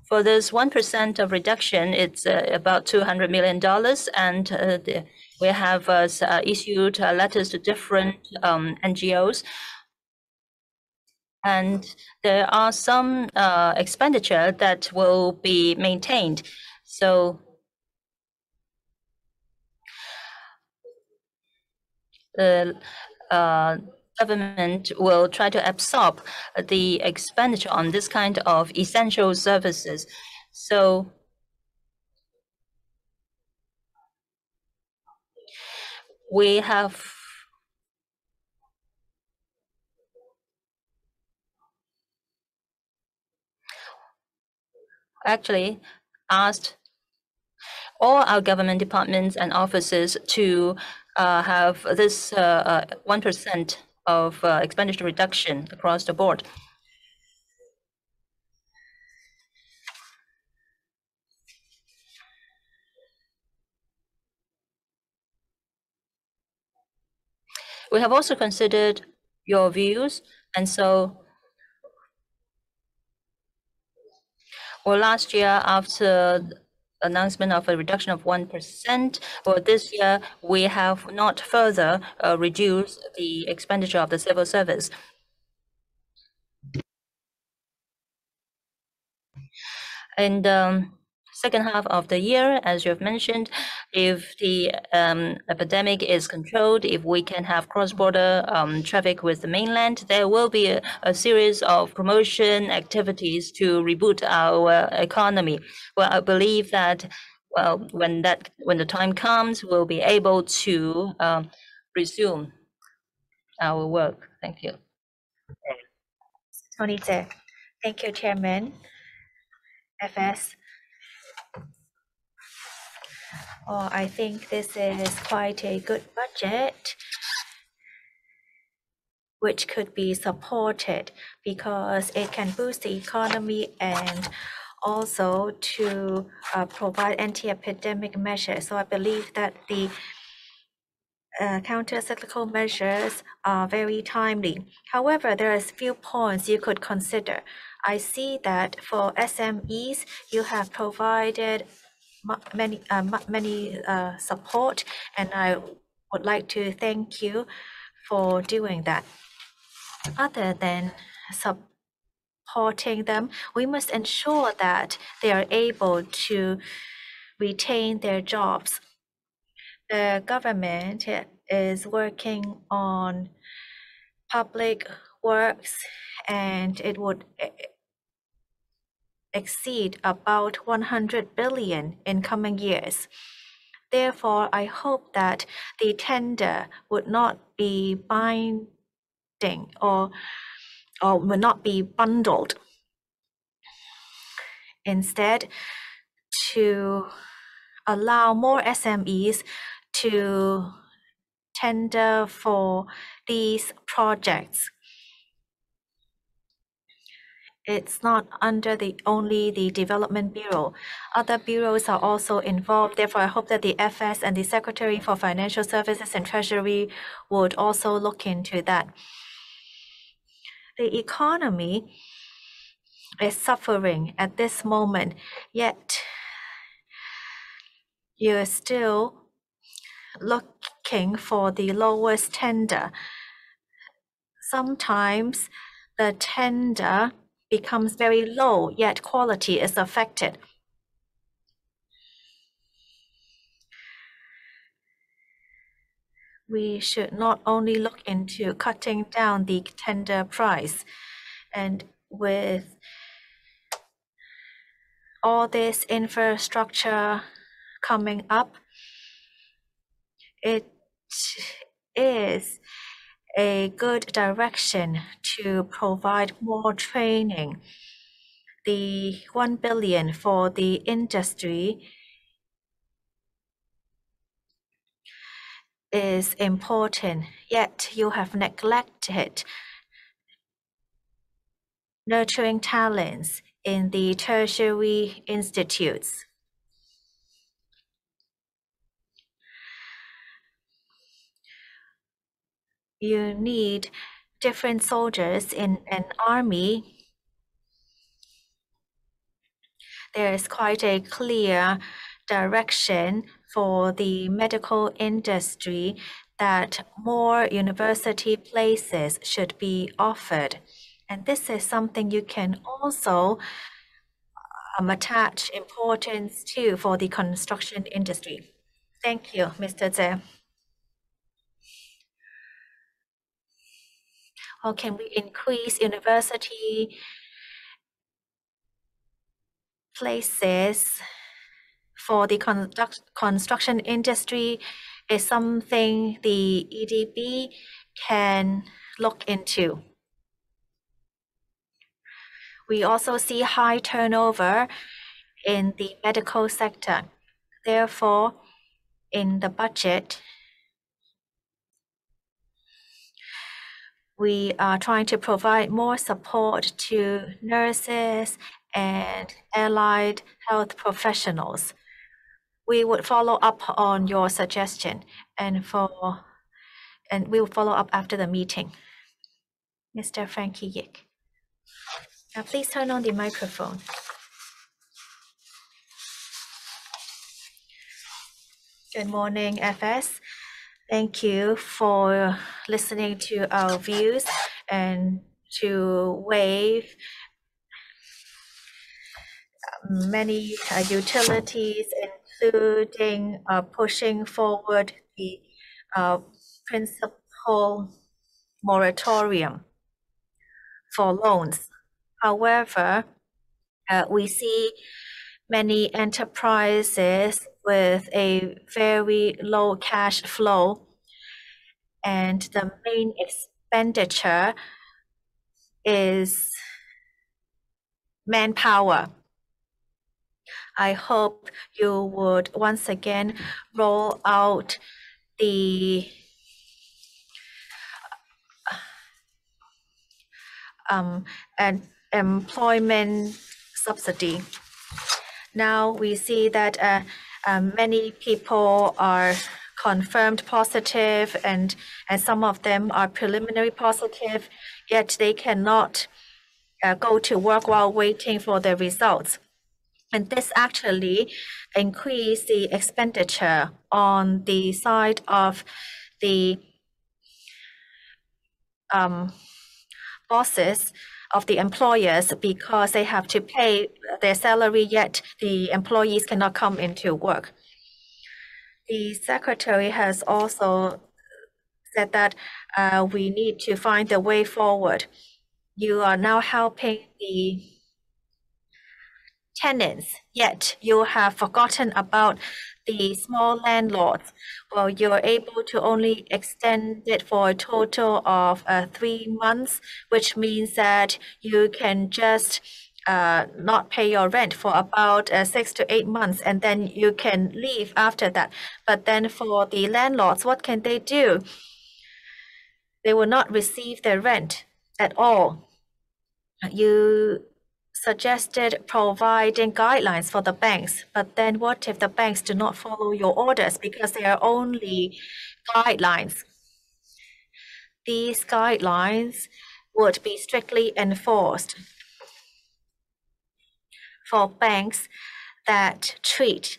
For this 1% of reduction, it's uh, about $200 million, and uh, we have uh, uh, issued uh, letters to different um, NGOs. And there are some expenditure that will be maintained. So the government will try to absorb the expenditure on this kind of essential services. So we have actually asked all our government departments and offices to uh, have this uh, 1% uh, of uh, expenditure reduction across the board. We have also considered your views, and so well, last year after announcement of a reduction of 1%. For this year, we have not further uh, reduced the expenditure of the civil service. And um, second half of the year, as you have mentioned, if the um, epidemic is controlled, if we can have cross-border um, traffic with the mainland, there will be a, a, series of promotion activities to reboot our economy. Well, I believe that well, when that when the time comes, we'll be able to um, resume our work. Thank you. Tony Thank you, Chairman. FS. Oh, I think this is quite a good budget. which could be supported because it can boost the economy and also to uh, provide anti-epidemic measures. So I believe that the uh, counter-cyclical measures are very timely. However, there are a few points you could consider. I see that for SMEs, you have provided many uh, many uh, support, and I would like to thank you for doing that. Other than supporting them, we must ensure that they are able to retain their jobs. The government is working on public works and it would exceed about 100 billion in coming years. Therefore, I hope that the tender would not be binding or or will not be bundled. Instead, to allow more SMEs to tender for these projects. It's not under the only the development bureau. Other bureaus are also involved. Therefore, I hope that the FS and the Secretary for Financial Services and Treasury would also look into that. The economy is suffering at this moment, yet you're still looking for the lowest tender. Sometimes the tender becomes very low, yet quality is affected. We should not only look into cutting down the tender price and with all this infrastructure coming up, it is a good direction to provide more training. The 1 billion for the industry is important, yet you have neglected nurturing talents in the tertiary institutes. You need different soldiers in an army, there is quite a clear direction for the medical industry that more university places should be offered. And this is something you can also um, attach importance to for the construction industry. Thank you, Mr. Zhe. How can we increase university places for the construction industry is something the EDB can look into. We also see high turnover in the medical sector. Therefore, in the budget, we are trying to provide more support to nurses and allied health professionals. We would follow up on your suggestion and for and we will follow up after the meeting. Mr. Frankie Yick. Now please turn on the microphone. Good morning, FS. Thank you for listening to our views and to waive many uh, utilities, including uh, pushing forward the uh, principal moratorium for loans. However, uh, we see many enterprises with a very low cash flow and the main expenditure is manpower. I hope you would once again roll out the um, an employment subsidy. Now we see that uh, um, many people are confirmed positive and, and some of them are preliminary positive, yet they cannot uh, go to work while waiting for the results. And this actually increase the expenditure on the side of the um, bosses of the employers because they have to pay their salary, yet the employees cannot come into work. The secretary has also said that uh, we need to find the way forward. You are now helping the tenants, yet you have forgotten about the small landlords. Well, you're able to only extend it for a total of uh, three months, which means that you can just uh, not pay your rent for about uh, six to eight months, and then you can leave after that. But then for the landlords, what can they do? They will not receive their rent at all. You suggested providing guidelines for the banks, but then what if the banks do not follow your orders because they are only guidelines? These guidelines would be strictly enforced for banks that treat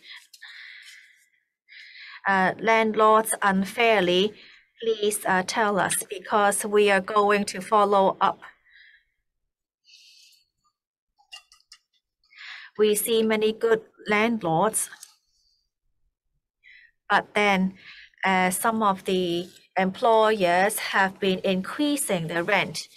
uh, landlords unfairly, please uh, tell us because we are going to follow up. We see many good landlords, but then uh, some of the employers have been increasing the rent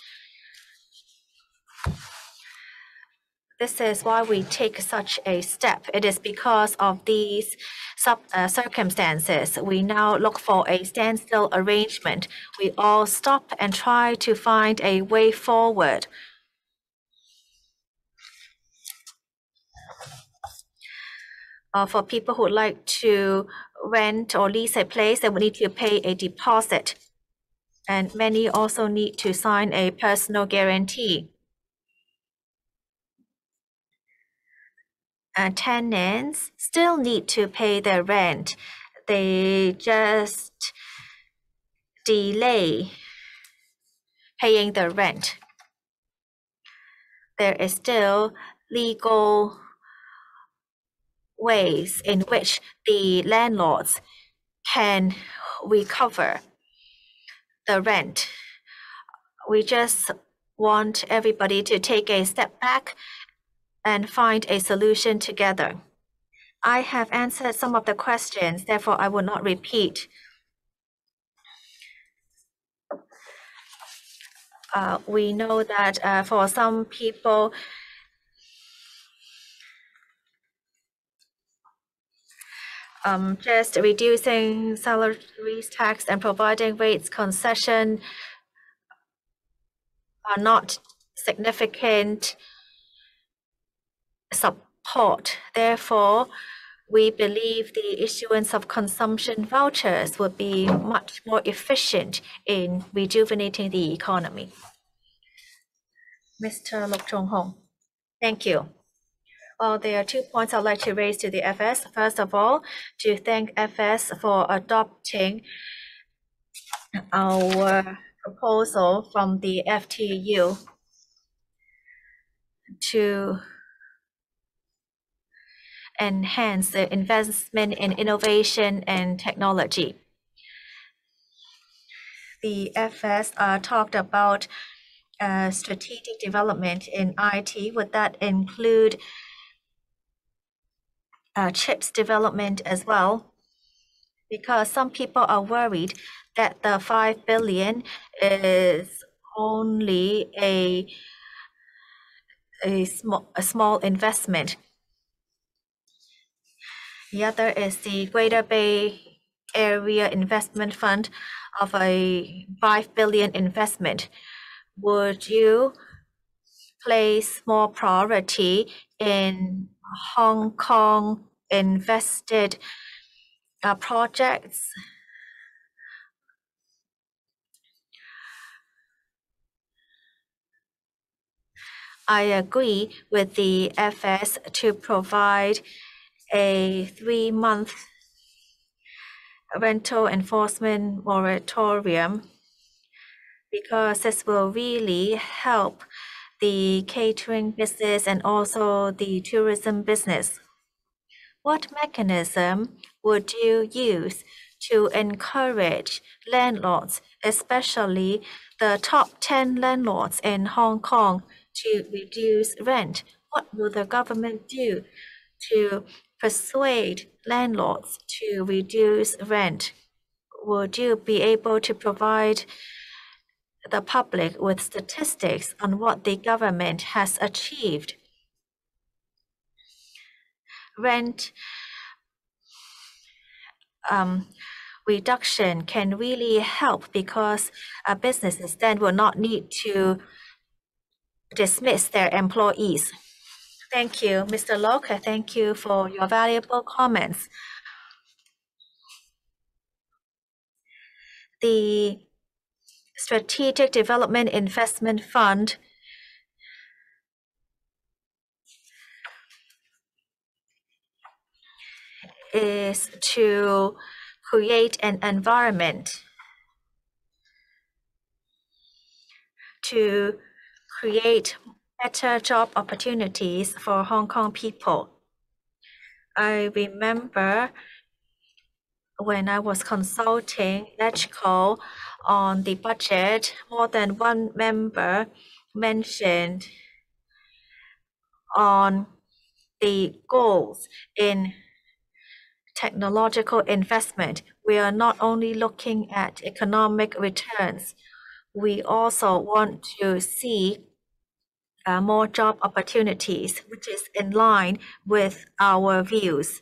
This is why we take such a step. It is because of these sub, uh, circumstances. We now look for a standstill arrangement. We all stop and try to find a way forward. Uh, for people who would like to rent or lease a place, they would need to pay a deposit. And many also need to sign a personal guarantee. uh, tenants still need to pay their rent. They just delay paying the rent. There is still legal ways in which the landlords can recover the rent. We just want everybody to take a step back and find a solution together. I have answered some of the questions, therefore I will not repeat. Uh, we know that uh, for some people, um, just reducing salaries tax and providing rates concession are not significant support. Therefore, we believe the issuance of consumption vouchers would be much more efficient in rejuvenating the economy. Mr. Luk Chung-hung, thank you. Well, there are two points I'd like to raise to the FS. First of all, to thank FS for adopting our proposal from the FTU to enhance the investment in innovation and technology. The FS uh, talked about uh, strategic development in IT. Would that include uh, chips development as well? Because some people are worried that the 5 billion is only a a small a small investment the other is the Greater Bay Area Investment Fund of a 5 billion investment. Would you place more priority in Hong Kong invested uh, projects? I agree with the FS to provide a three-month rental enforcement moratorium because this will really help the catering business and also the tourism business. What mechanism would you use to encourage landlords, especially the top 10 landlords in Hong Kong, to reduce rent? What will the government do to persuade landlords to reduce rent? Would you be able to provide the public with statistics on what the government has achieved? Rent um, reduction can really help because uh, businesses then will not need to dismiss their employees. Thank you, Mr. Locke. Thank you for your valuable comments. The Strategic Development Investment Fund is to create an environment to create better job opportunities for Hong Kong people. I remember when I was consulting LegCo on the budget, more than one member mentioned on the goals in technological investment, we are not only looking at economic returns, we also want to see uh, more job opportunities, which is in line with our views.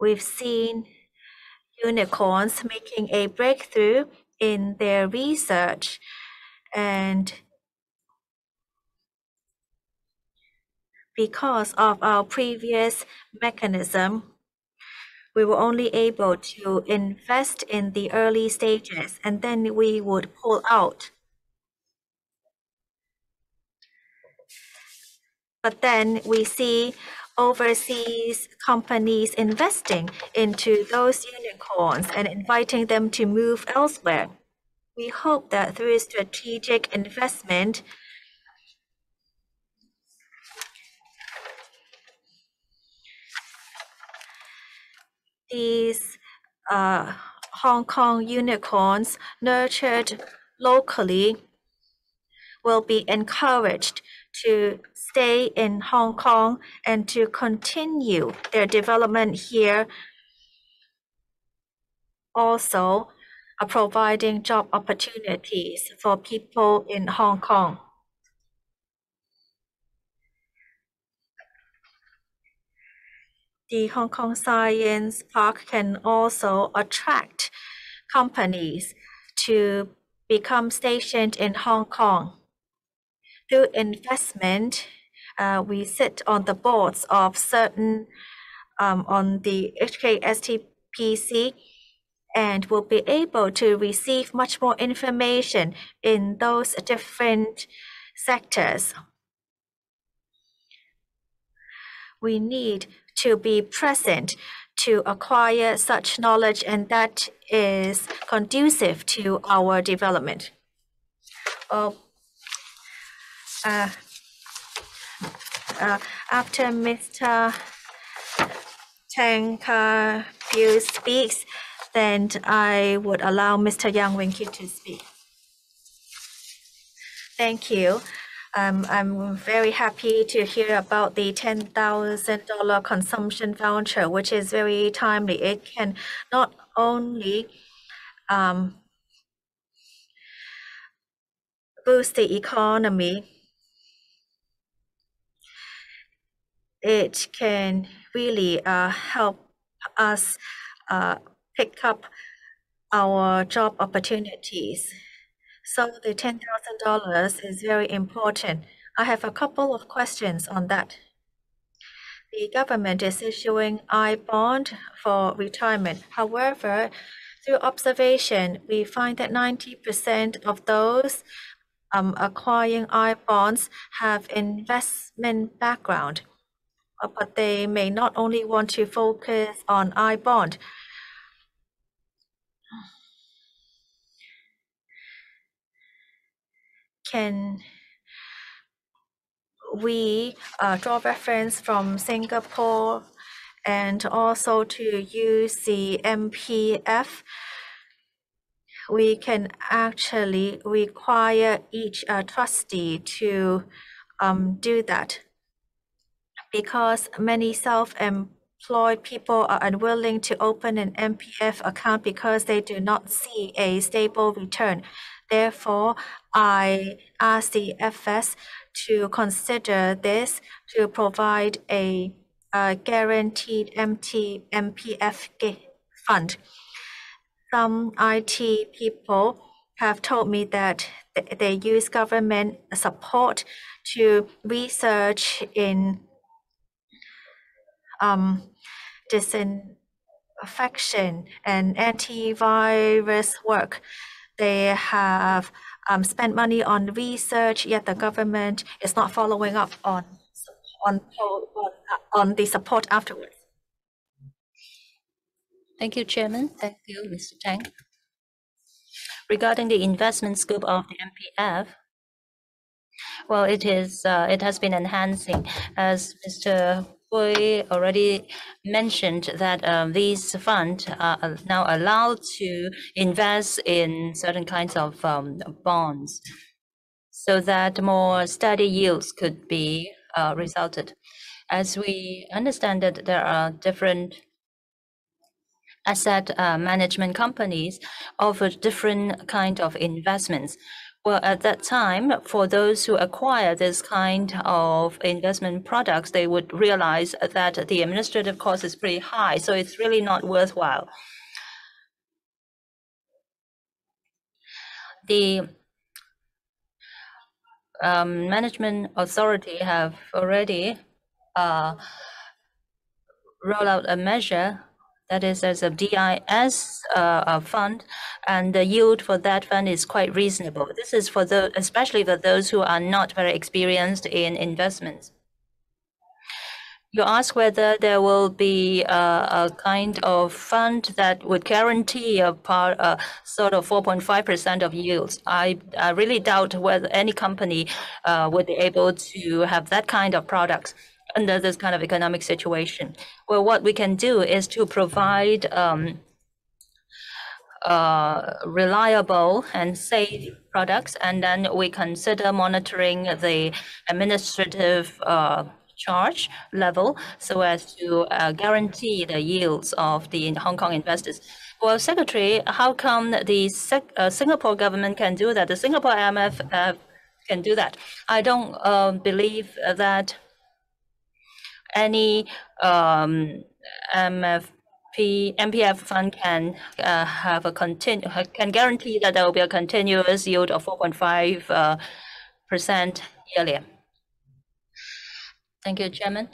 We've seen unicorns making a breakthrough in their research and because of our previous mechanism, we were only able to invest in the early stages and then we would pull out. But then we see overseas companies investing into those unicorns and inviting them to move elsewhere. We hope that through strategic investment, these uh, Hong Kong unicorns nurtured locally will be encouraged to stay in Hong Kong and to continue their development here. Also, uh, providing job opportunities for people in Hong Kong. the Hong Kong Science Park can also attract companies to become stationed in Hong Kong. Through investment, uh, we sit on the boards of certain um, on the HKSTPC and will be able to receive much more information in those different sectors. We need to be present to acquire such knowledge and that is conducive to our development. Uh, uh, uh, after Mr. Tang Ka-piu speaks, then I would allow Mr. Yang Wenqi to speak. Thank you. Um, I'm very happy to hear about the $10,000 consumption voucher, which is very timely. It can not only um, boost the economy, it can really uh, help us uh, pick up our job opportunities. So the $10,000 is very important. I have a couple of questions on that. The government is issuing I bond for retirement. However, Through observation, we find that 90% of those um, acquiring I bonds have investment background, but they may not only want to focus on I bond. Can we uh, draw reference from Singapore and also to use the MPF, we can actually require each uh, trustee to um, do that because many self-employed people are unwilling to open an MPF account because they do not see a stable return. Therefore, I ask the FS to consider this to provide a a guaranteed MT MPF fund. Some IT people have told me that they use government support to research in um, disinfection and antivirus work. They have um, spent money on research, yet the government is not following up on on, on, on the support afterwards. Thank you, Chairman. Thank you, Mr. Tang. Regarding the investment scope of the MPF, well, it is uh, it has been enhancing, as Mr. Hui already mentioned that um, these funds are now allowed to invest in certain kinds of um, bonds, so that more steady yields could be uh, resulted. As we understand that there are different asset uh, management companies offer different kind of investments. Well, at that time, for those who acquire this kind of investment products, they would realize that the administrative cost is pretty high, so it's really not worthwhile. The um, management authority have already uh, rolled out a measure that is as a DIS uh, fund, and the yield for that fund is quite reasonable. This is for the, especially for those who are not very experienced in investments. You ask whether there will be a, a kind of fund that would guarantee a part, a sort of 4.5% of yields. I, I really doubt whether any company uh, would be able to have that kind of products under this kind of economic situation. Well, what we can do is to provide um, uh, reliable and safe products, and then we consider monitoring the administrative uh, charge level so as to uh, guarantee the yields of the Hong Kong investors. Well, Secretary, how come the uh, Singapore government can do that? The Singapore IMF uh, can do that. I don't uh, believe that any um, MFP, MPF fund can uh, have a continu can guarantee that there will be a continuous yield of 4.5 uh, percent yearly. Thank you, Chairman.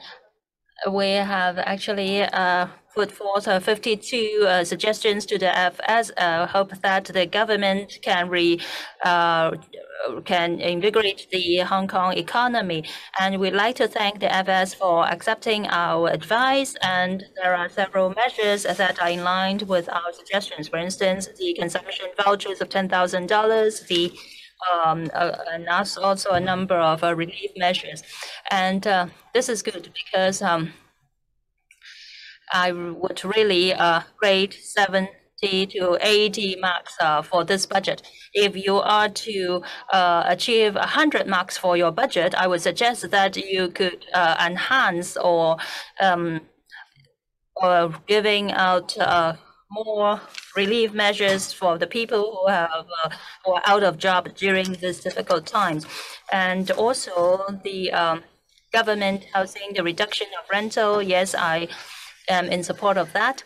We have actually uh, put forth uh, 52 uh, suggestions to the FS. Uh, hope that the government can re uh, can invigorate the Hong Kong economy. And we'd like to thank the FS for accepting our advice. And there are several measures that are in line with our suggestions. For instance, the consumption vouchers of $10,000, the um, uh, and also a number of uh, relief measures. And uh, this is good because um, I would really uh, grade 70 to 80 marks uh, for this budget. If you are to uh, achieve 100 marks for your budget, I would suggest that you could enhance or um, or giving out more relief measures for the people who have uh, who are out of job during these difficult times, and also the um, government housing, the reduction of rental. Yes, I in support of that.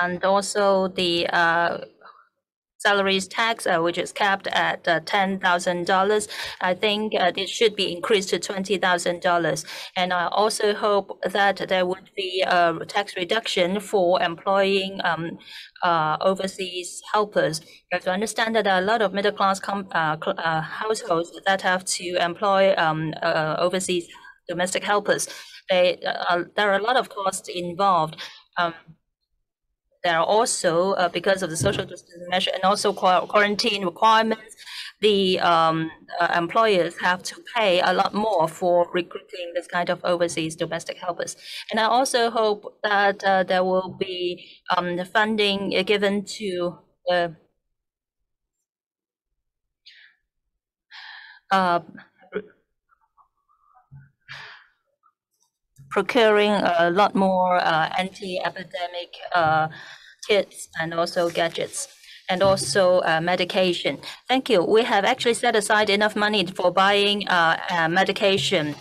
And also the uh, salaries tax, uh, which is capped at uh, $10,000. I think uh, it should be increased to $20,000. And I also hope that there would be a tax reduction for employing um, uh, overseas helpers. You have to understand that there are a lot of middle class uh, uh, households that have to employ um, overseas domestic helpers. They, there are a lot of costs involved. Um, there are also, uh, because of the social distancing measure and also quarantine requirements, the um, uh, employers have to pay a lot more for recruiting this kind of overseas domestic helpers. And I also hope that uh, there will be um, funding given to uh, procuring a lot more uh, anti-epidemic uh, kits and also gadgets and also uh, medication. Thank you. We have actually set aside enough money for buying uh, uh, medication,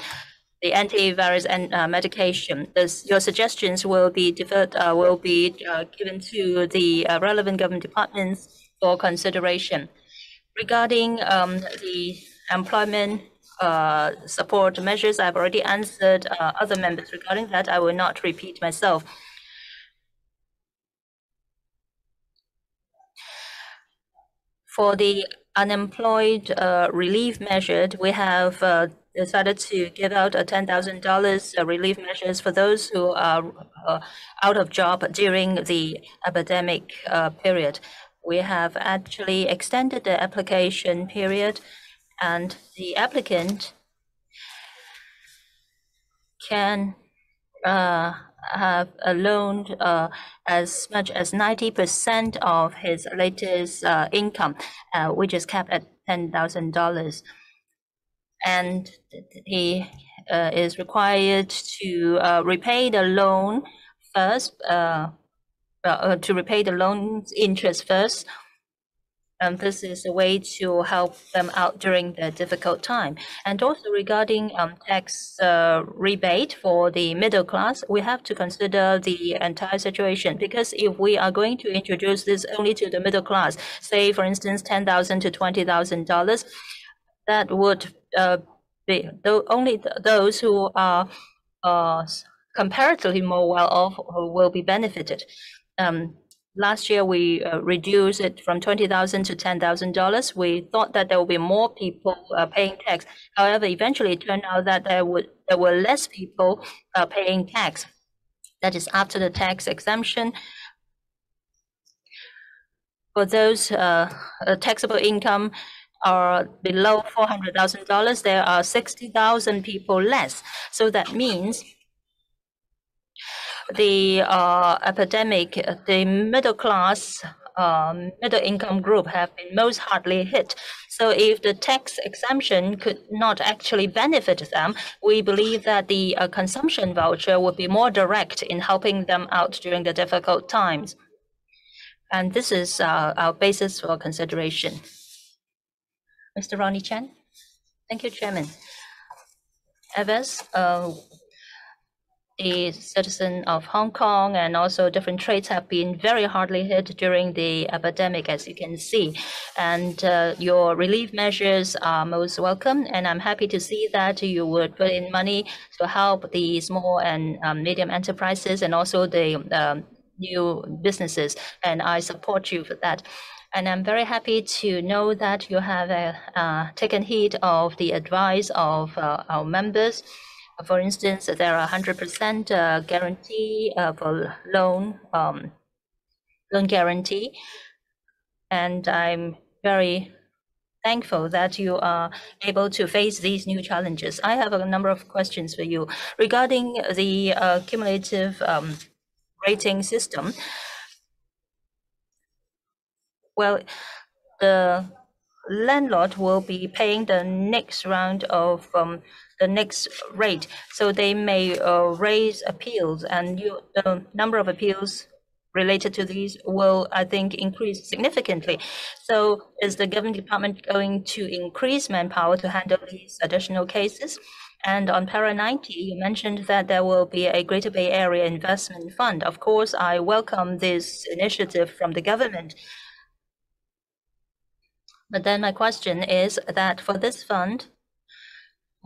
the antivirus and uh, medication. This, your suggestions will be deferred, uh, will be given to the relevant government departments for consideration. Regarding um, the employment support measures, I've already answered other members regarding that. I will not repeat myself. For the unemployed uh, relief measure, we have uh, decided to give out a $10,000 uh, relief measures for those who are uh, out of job during the epidemic uh, period. We have actually extended the application period and the applicant can uh, have loaned uh, as much as 90% of his latest uh, income, uh, which is capped at $10,000. And he uh, is required to uh, repay the loan first, to repay the loan's interest first and this is a way to help them out during the difficult time. And also regarding um, tax uh, rebate for the middle class, we have to consider the entire situation because if we are going to introduce this only to the middle class, say for instance ten thousand to twenty thousand dollars, that would uh, be only th those who are uh, comparatively more well off will be benefited. Um, Last year, we uh, reduced it from 20,000 to $10,000. We thought that there will be more people uh, paying tax. However, eventually it turned out that there, would, there were less people uh, paying tax. That is after the tax exemption. For those uh, uh, taxable income are below $400,000, there are 60,000 people less. So that means the uh, epidemic, the middle class, um, middle income group have been most hardly hit. So if the tax exemption could not actually benefit them, we believe that the uh, consumption voucher would be more direct in helping them out during the difficult times. And this is uh, our basis for consideration. Mr. Ronick Chan. Thank you, Chairman. Evans, uh, the citizen of Hong Kong and also different trades have been very hardly hit during the epidemic, as you can see. And uh, your relief measures are most welcome. And I'm happy to see that you would put in money to help the small and um, medium enterprises and also the um, new businesses. And I support you for that. And I'm very happy to know that you have uh, uh, taken heed of the advice of uh, our members for instance, there are 100% uh, guarantee for loan um, loan guarantee, and I'm very thankful that you are able to face these new challenges. I have a number of questions for you regarding the uh, cumulative um, rating system. Well, the landlord will be paying the next round of um, the next rate. So they may uh, raise appeals, and you, the number of appeals related to these will, I think, increase significantly. So is the government department going to increase manpower to handle these additional cases? And on para 90, you mentioned that there will be a Greater Bay Area Investment Fund. Of course, I welcome this initiative from the government. But then my question is that for this fund,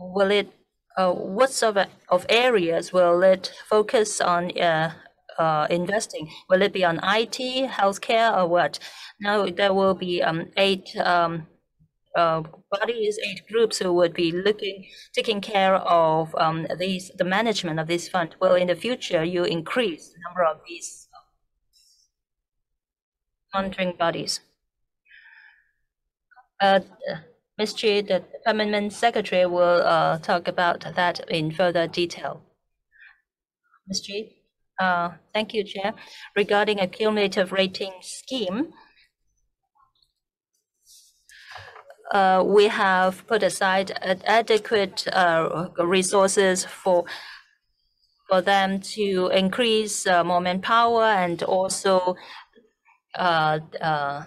will it, uh, what sort of, of areas will it focus on uh, uh, investing? Will it be on IT, healthcare, or what? Now there will be um, eight um, uh, bodies, eight groups who would be looking, taking care of um, these, the management of this fund. Will in the future you increase the number of these monitoring bodies? Uh, Ms. The permanent secretary, will uh, talk about that in further detail. Ms. Chi, uh, thank you, Chair. Regarding a cumulative rating scheme, uh, we have put aside adequate uh, resources for for them to increase uh, more manpower and also uh, uh,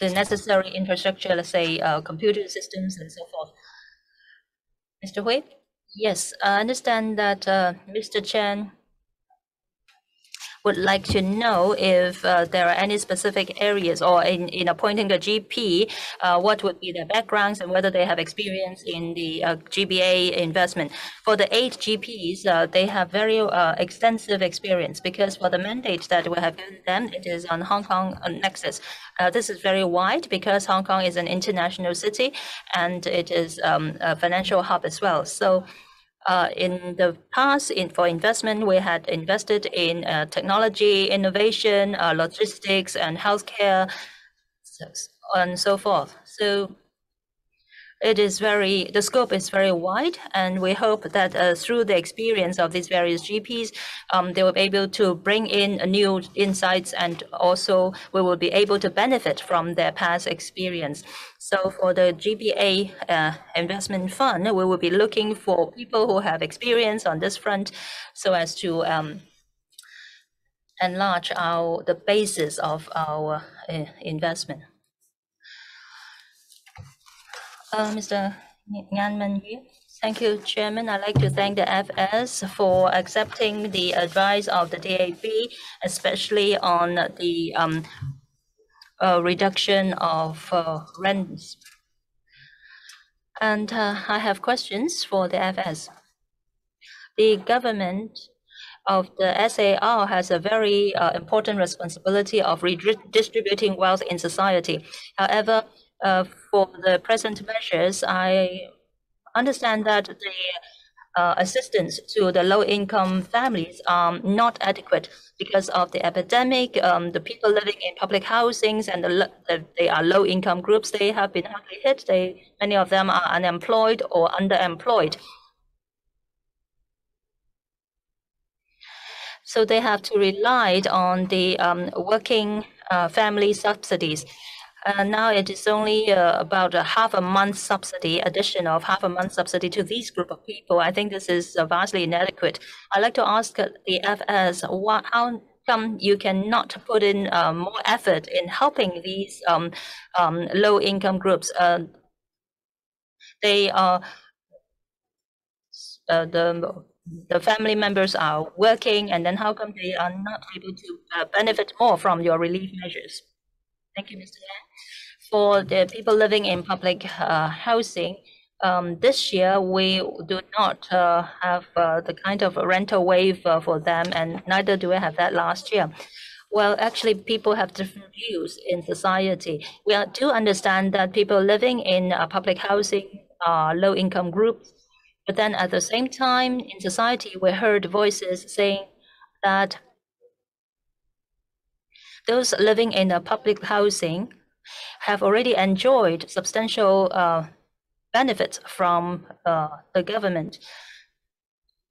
the necessary infrastructure, let's say uh, computer systems and so forth. Mr. Hui? Yes, I understand that Mr. Chen would like to know if uh, there are any specific areas or in, in appointing a GP, uh, what would be their backgrounds and whether they have experience in the uh, GBA investment. For the eight GPs, they have very extensive experience because for the mandate that we have given them, it is on Hong Kong Nexus. This is very wide because Hong Kong is an international city and it is um, a financial hub as well. So uh, in the past, in, for investment, we had invested in uh, technology, innovation, uh, logistics, and healthcare, and so forth. So it is very, the scope is very wide, and we hope that uh, through the experience of these various GPs, um, they will be able to bring in new insights, and also we will be able to benefit from their past experience. So for the GBA uh, investment fund, we will be looking for people who have experience on this front, so as to um, enlarge our the basis of our uh, investment. Uh, Mr. Ngan Man Thank you, Chairman. I'd like to thank the FS for accepting the advice of the DAB, especially on the um, uh, reduction of uh, rents. And uh, I have questions for the FS. The government of the SAR has a very uh, important responsibility of redistributing wealth in society. However, for the present measures, I understand that the uh, assistance to the low-income families are not adequate because of the epidemic. Um, the people living in public housings and the, the, they are low-income groups. They have been hardly hit. They many of them are unemployed or underemployed. So they have to rely on the um, working uh, family subsidies. Uh, now it is only uh, about a half a month subsidy, addition of half a month subsidy to these group of people. I think this is uh, vastly inadequate. I'd like to ask the FS, what, how come you cannot put in uh, more effort in helping these um, um, low income groups? Uh, they are uh, the the family members are working, and then how come they are not able to benefit more from your relief measures? Thank you, Mr. Yan. For the people living in public uh, housing, um, this year we do not uh, have uh, the kind of rental wave uh, for them, and neither do we have that last year. Well, actually, people have different views in society. We do understand that people living in uh, public housing are low-income groups, but then at the same time, in society, we heard voices saying that those living in the public housing have already enjoyed substantial uh, benefits from uh, the government.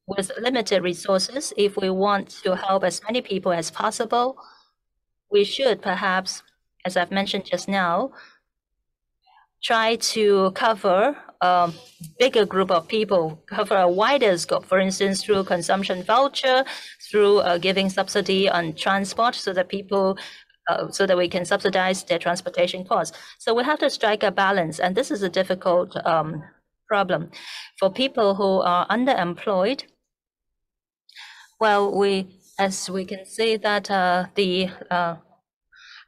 With limited resources, if we want to help as many people as possible, we should perhaps, as I've mentioned just now, try to cover a bigger group of people, cover a wider scope, for instance, through consumption voucher, through uh, giving subsidy on transport so that people uh, so that we can subsidize their transportation costs. So we have to strike a balance, and this is a difficult um, problem for people who are underemployed. Well, we as we can see that uh, the uh,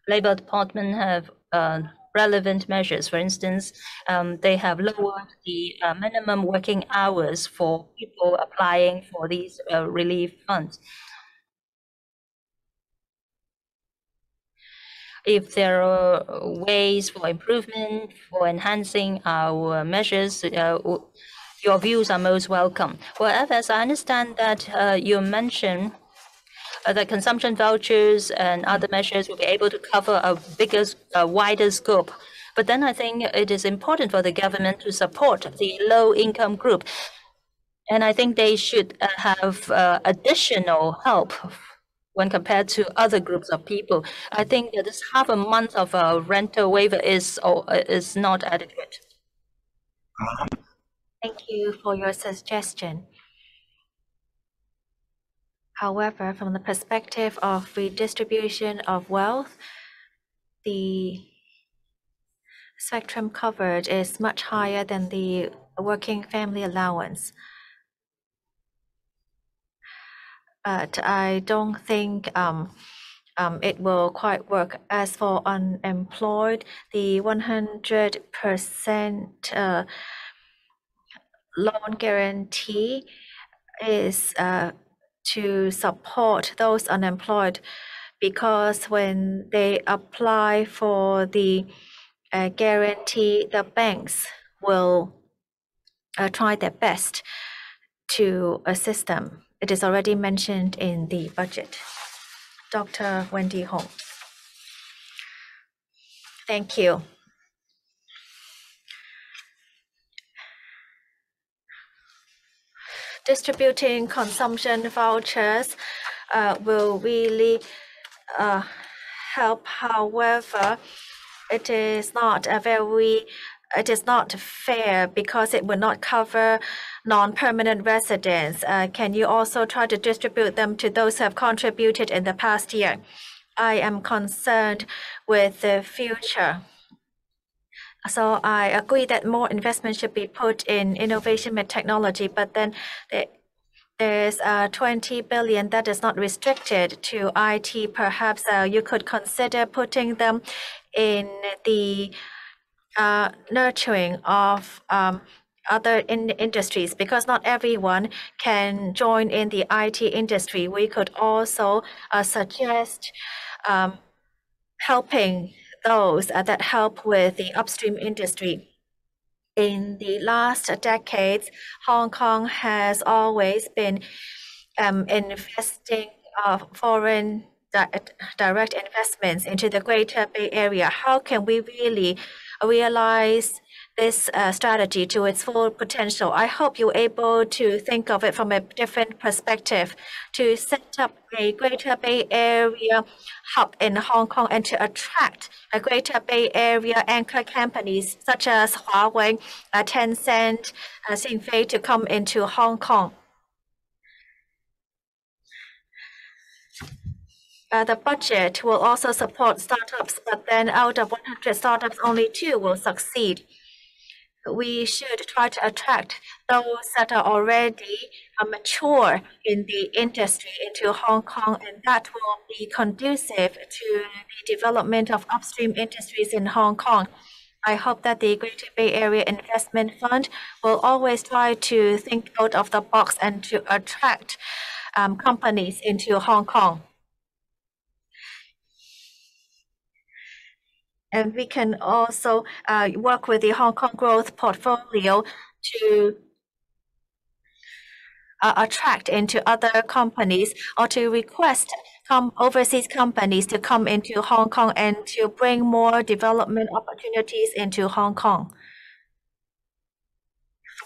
Labor Department have uh, relevant measures. For instance, um, they have lowered the uh, minimum working hours for people applying for these uh, relief funds. If there are ways for improvement, for enhancing our measures, uh, your views are most welcome. Well, as I understand that uh, you mentioned the consumption vouchers and other measures will be able to cover a bigger, a wider scope. But then I think it is important for the government to support the low-income group. And I think they should uh, have uh, additional help when compared to other groups of people. I think that this half a month of a rental waiver is, or, is not adequate. Thank you for your suggestion. However, from the perspective of redistribution of wealth, the spectrum covered is much higher than the working family allowance. But I don't think um, um, it will quite work. As for unemployed, the 100% uh, loan guarantee is uh, to support those unemployed because when they apply for the uh, guarantee, the banks will uh, try their best to assist them. It is already mentioned in the budget. Dr. Wendy Hong. Thank you. Distributing consumption vouchers uh, will really uh, help. However, it is not a very it is not fair because it will not cover non-permanent residents. Uh, can you also try to distribute them to those who have contributed in the past year? I am concerned with the future. So I agree that more investment should be put in innovation and technology, but then there's uh, 20 billion that is not restricted to IT. Perhaps uh, you could consider putting them in the uh, nurturing of um, other in industries because not everyone can join in the IT industry. We could also uh, suggest um, helping those uh, that help with the upstream industry. In the last decades, Hong Kong has always been um, investing uh, foreign di direct investments into the Greater Bay Area. How can we really realize this uh, strategy to its full potential. I hope you're able to think of it from a different perspective to set up a Greater Bay Area hub in Hong Kong and to attract a Greater Bay Area anchor companies such as Huawei, uh, Tencent, uh, Xinfei to come into Hong Kong. Uh, the budget will also support startups, but then out of 100 startups, only two will succeed we should try to attract those that are already uh, mature in the industry into Hong Kong, and that will be conducive to the development of upstream industries in Hong Kong. I hope that the Greater Bay Area Investment Fund will always try to think out of the box and to attract um, companies into Hong Kong. And we can also uh, work with the Hong Kong growth portfolio to uh, attract into other companies or to request come overseas companies to come into Hong Kong and to bring more development opportunities into Hong Kong.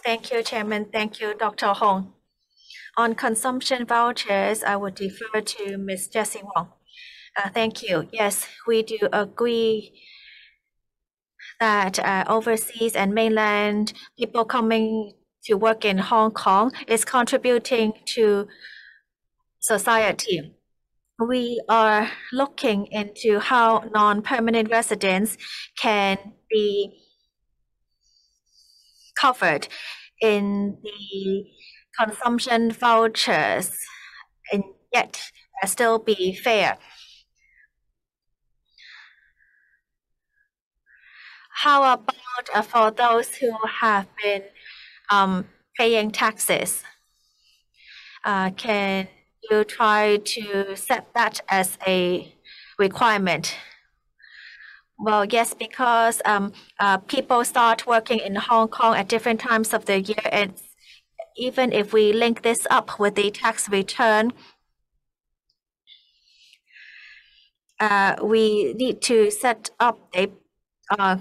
Thank you, Chairman. Thank you, Dr. Hong. On consumption vouchers, I would defer to Ms. Jessie Wong. Uh, thank you. Yes, we do agree that uh, overseas and mainland people coming to work in Hong Kong is contributing to society. We are looking into how non-permanent residents can be covered in the consumption vouchers and yet still be fair. How about uh, for those who have been um, paying taxes? Uh, can you try to set that as a requirement? Well, yes, because um, uh, people start working in Hong Kong at different times of the year, and even if we link this up with the tax return, uh, we need to set up the uh,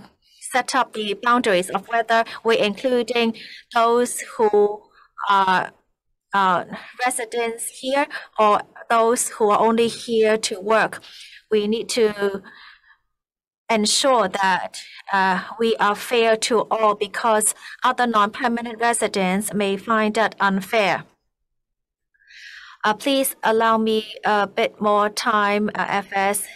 set up the boundaries of whether we're including those who are uh, residents here or those who are only here to work. We need to ensure that uh, we are fair to all because other non-permanent residents may find that unfair. Uh, please allow me a bit more time, uh, FS,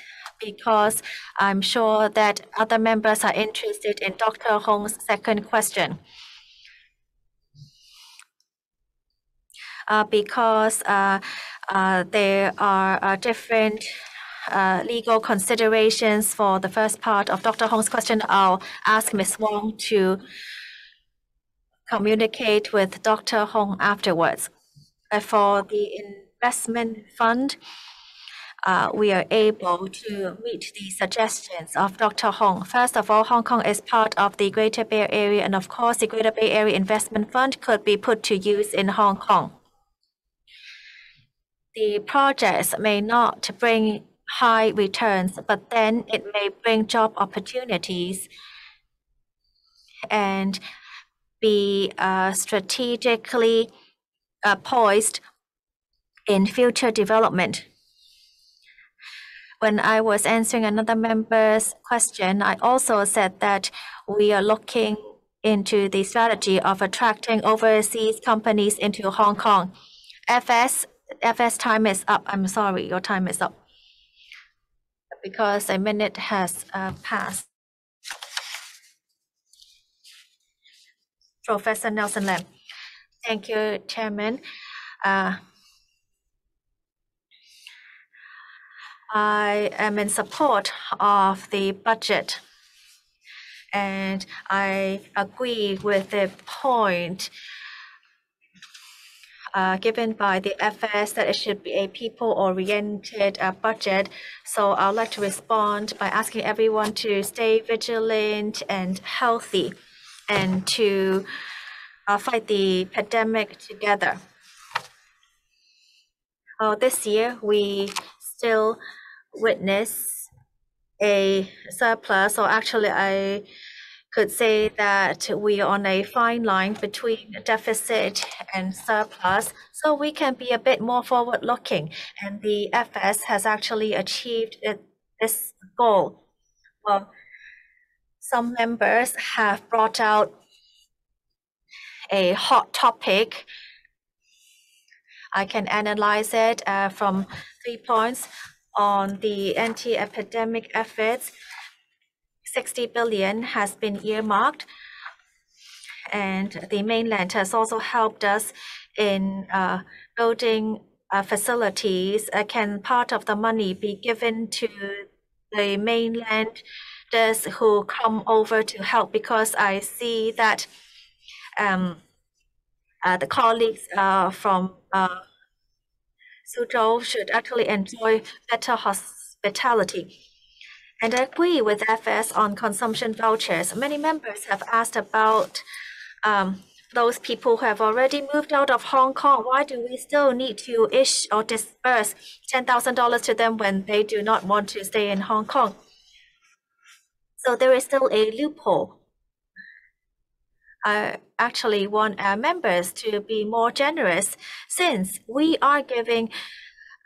because I'm sure that other members are interested in Dr. Hong's second question. Uh, because uh, uh, there are uh, different uh, legal considerations for the first part of Dr. Hong's question, I'll ask Ms. Wong to communicate with Dr. Hong afterwards. Uh, for the investment fund, we are able to meet the suggestions of Dr. Hong. First of all, Hong Kong is part of the Greater Bay Area, and of course, the Greater Bay Area Investment Fund could be put to use in Hong Kong. The projects may not bring high returns, but then it may bring job opportunities and be uh, strategically uh, poised in future development. When I was answering another member's question, I also said that we are looking into the strategy of attracting overseas companies into Hong Kong. FS, FS time is up. I'm sorry, your time is up because a minute has uh, passed. Professor Nelson Lam. Thank you, Chairman. Uh, I am in support of the budget and I agree with the point uh, given by the FS that it should be a people-oriented uh, budget. So I'd like to respond by asking everyone to stay vigilant and healthy and to uh, fight the pandemic together. Oh, this year, we still witness a surplus, or actually, I could say that we are on a fine line between deficit and surplus, so we can be a bit more forward-looking. And the FS has actually achieved this goal. Well, some members have brought out a hot topic. I can analyze it uh, from three points on the anti-epidemic efforts 60 billion has been earmarked. And the mainland has also helped us in uh, building uh, facilities. Uh, can part of the money be given to the mainland those who come over to help? Because I see that um, uh, the colleagues uh, from uh, Suzhou should actually enjoy better hospitality. And I agree with FS on consumption vouchers. Many members have asked about um, those people who have already moved out of Hong Kong. Why do we still need to issue or disburse $10,000 to them when they do not want to stay in Hong Kong? So there is still a loophole. I actually want our members to be more generous since we are giving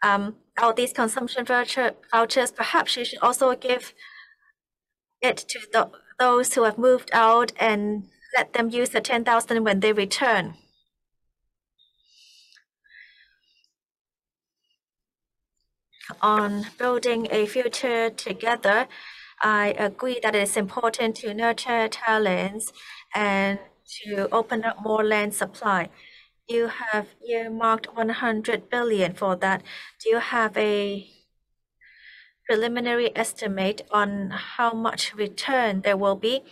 um, out these consumption voucher, vouchers, perhaps you should also give it to the, those who have moved out and let them use the 10,000 when they return. On building a future together, I agree that it is important to nurture talents and to open up more land supply you have earmarked 100 billion for that. Do you have a preliminary estimate on how much return there will be.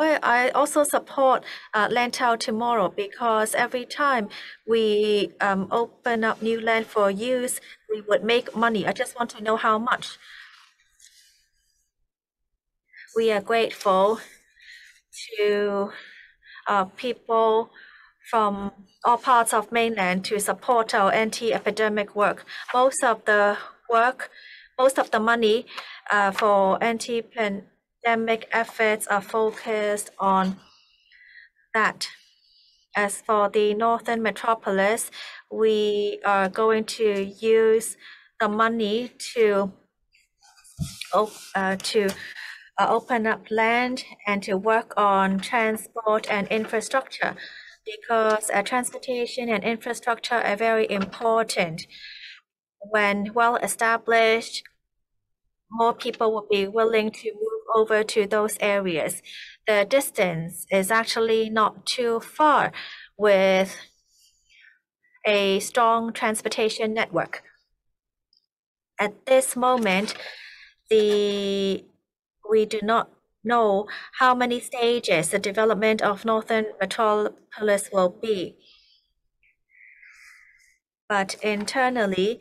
Well, I also support uh, Lantau tomorrow because every time we um, open up new land for use, we would make money. I just want to know how much. We are grateful to uh, people from all parts of mainland to support our anti-epidemic work. Most of the work, most of the money uh, for anti-pandemic efforts are focused on that. As for the northern metropolis, we are going to use the money to uh, to uh, open up land and to work on transport and infrastructure because uh, transportation and infrastructure are very important. When well established, more people will be willing to move over to those areas. The distance is actually not too far with a strong transportation network. At this moment, the we do not know how many stages the development of Northern Metropolis will be. But internally,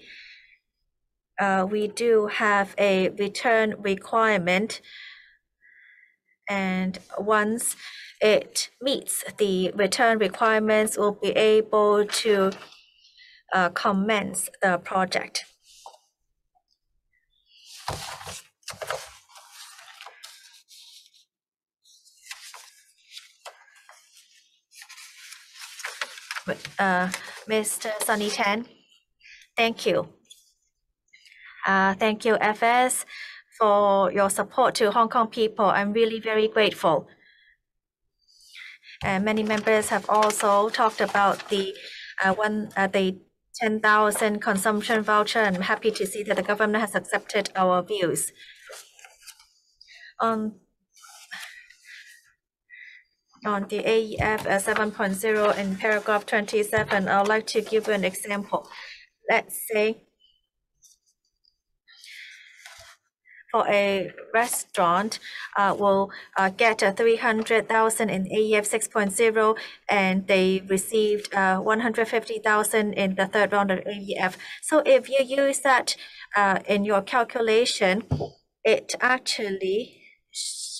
uh, we do have a return requirement. And once it meets the return requirements, we'll be able to uh, commence the project. Uh, Mr. Sunny Tan. Thank you. Uh, thank you, FS, for your support to Hong Kong people. I'm really very grateful. And many members have also talked about the uh, one uh, the 10,000 consumption voucher. I'm happy to see that the government has accepted our views. On on the AEF 7.0 in paragraph 27, I would like to give an example. Let's say for a restaurant uh, will uh, get uh, 300,000 in AEF 6.0 and they received uh, 150,000 in the third round of AEF. So if you use that uh, in your calculation, it actually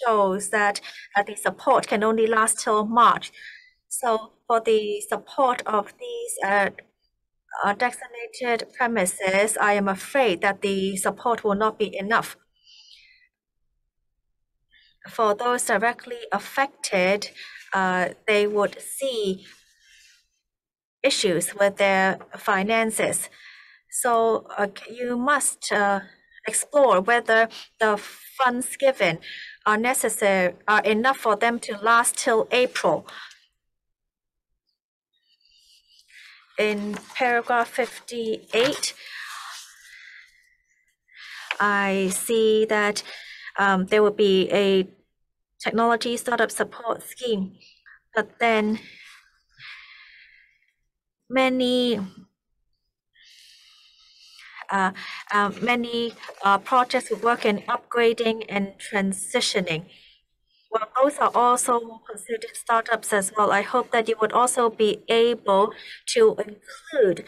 shows that uh, the support can only last till March. So for the support of these uh, uh, designated premises, I am afraid that the support will not be enough. For those directly affected, uh, they would see issues with their finances. So uh, you must uh, explore whether the funds given are necessary are enough for them to last till April. In paragraph 58, I see that um, there will be a technology startup support scheme, but then many many uh, projects will work in upgrading and transitioning. Well, those are also considered startups as well. I hope that you would also be able to include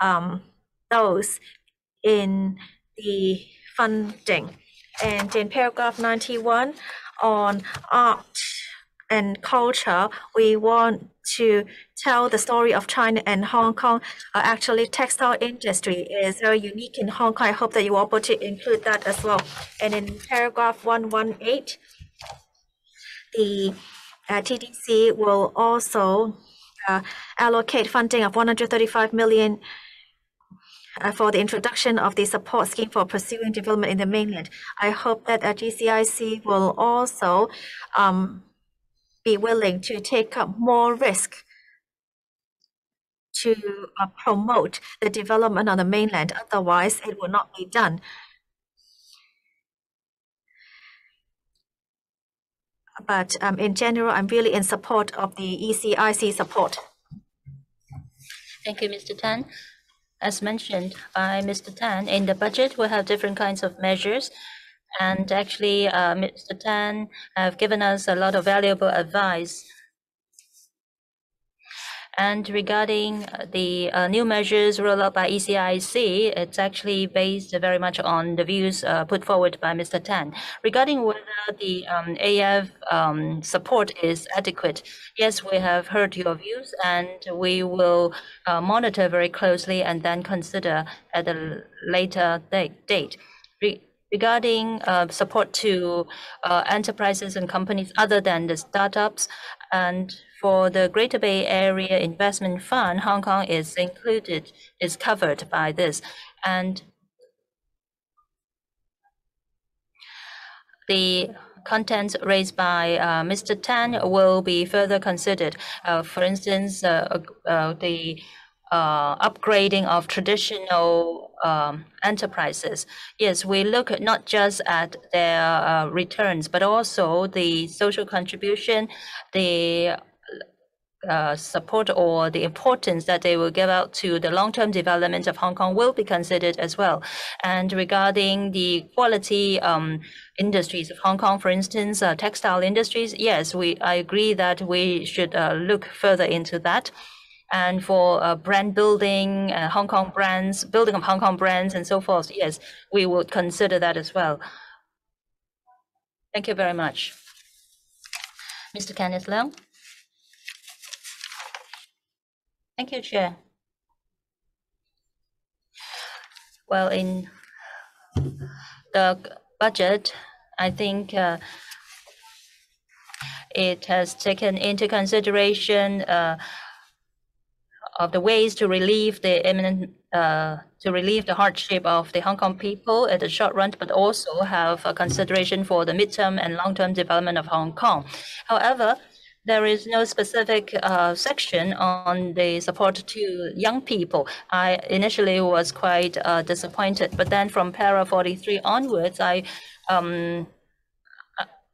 um, those in the funding. And in paragraph 91 on art and culture, we want to tell the story of China and Hong Kong. Uh, actually, textile industry is very unique in Hong Kong. I hope that you are able to include that as well. And in paragraph 118, the uh, TDC will also uh, allocate funding of 135 million uh, for the introduction of the support scheme for pursuing development in the mainland. I hope that uh, ECIC will also um, be willing to take up more risk to uh, promote the development on the mainland. Otherwise, it will not be done. But um, in general, I'm really in support of the ECIC support. Thank you, Mr. Tan. As mentioned by Mr. Tan, in the budget, we have different kinds of measures. And actually, uh, Mr. Tan have given us a lot of valuable advice and regarding uh, the uh, new measures rolled out by ECIC, it's actually based very much on the views uh, put forward by Mr. Tan. Regarding whether the um, AF um, support is adequate, yes, we have heard your views and we will uh, monitor very closely and then consider at a later date. Regarding uh, support to uh, enterprises and companies other than the startups and for the Greater Bay Area Investment Fund, Hong Kong is included, is covered by this. And the contents raised by uh, Mr. Tan will be further considered. Uh, for instance, uh, uh the uh, upgrading of traditional um, enterprises. Yes, we look not just at their uh, returns, but also the social contribution, the uh, support or the importance that they will give out to the long-term development of Hong Kong will be considered as well. And regarding the quality um, industries of Hong Kong, for instance, uh, textile industries, yes, we I agree that we should uh, look further into that. And for uh, brand building, uh, Hong Kong brands, building of Hong Kong brands and so forth, yes, we would consider that as well. Thank you very much. Mr. Kenneth Leung. Thank you, Chair. Well, in the budget, I think uh, it has taken into consideration uh, of the ways to relieve the imminent uh, to relieve the hardship of the Hong Kong people at the short run, but also have a consideration for the midterm and long-term development of Hong Kong. However, there is no specific uh, section on the support to young people. I initially was quite uh, disappointed, but then from para 43 onwards, I um,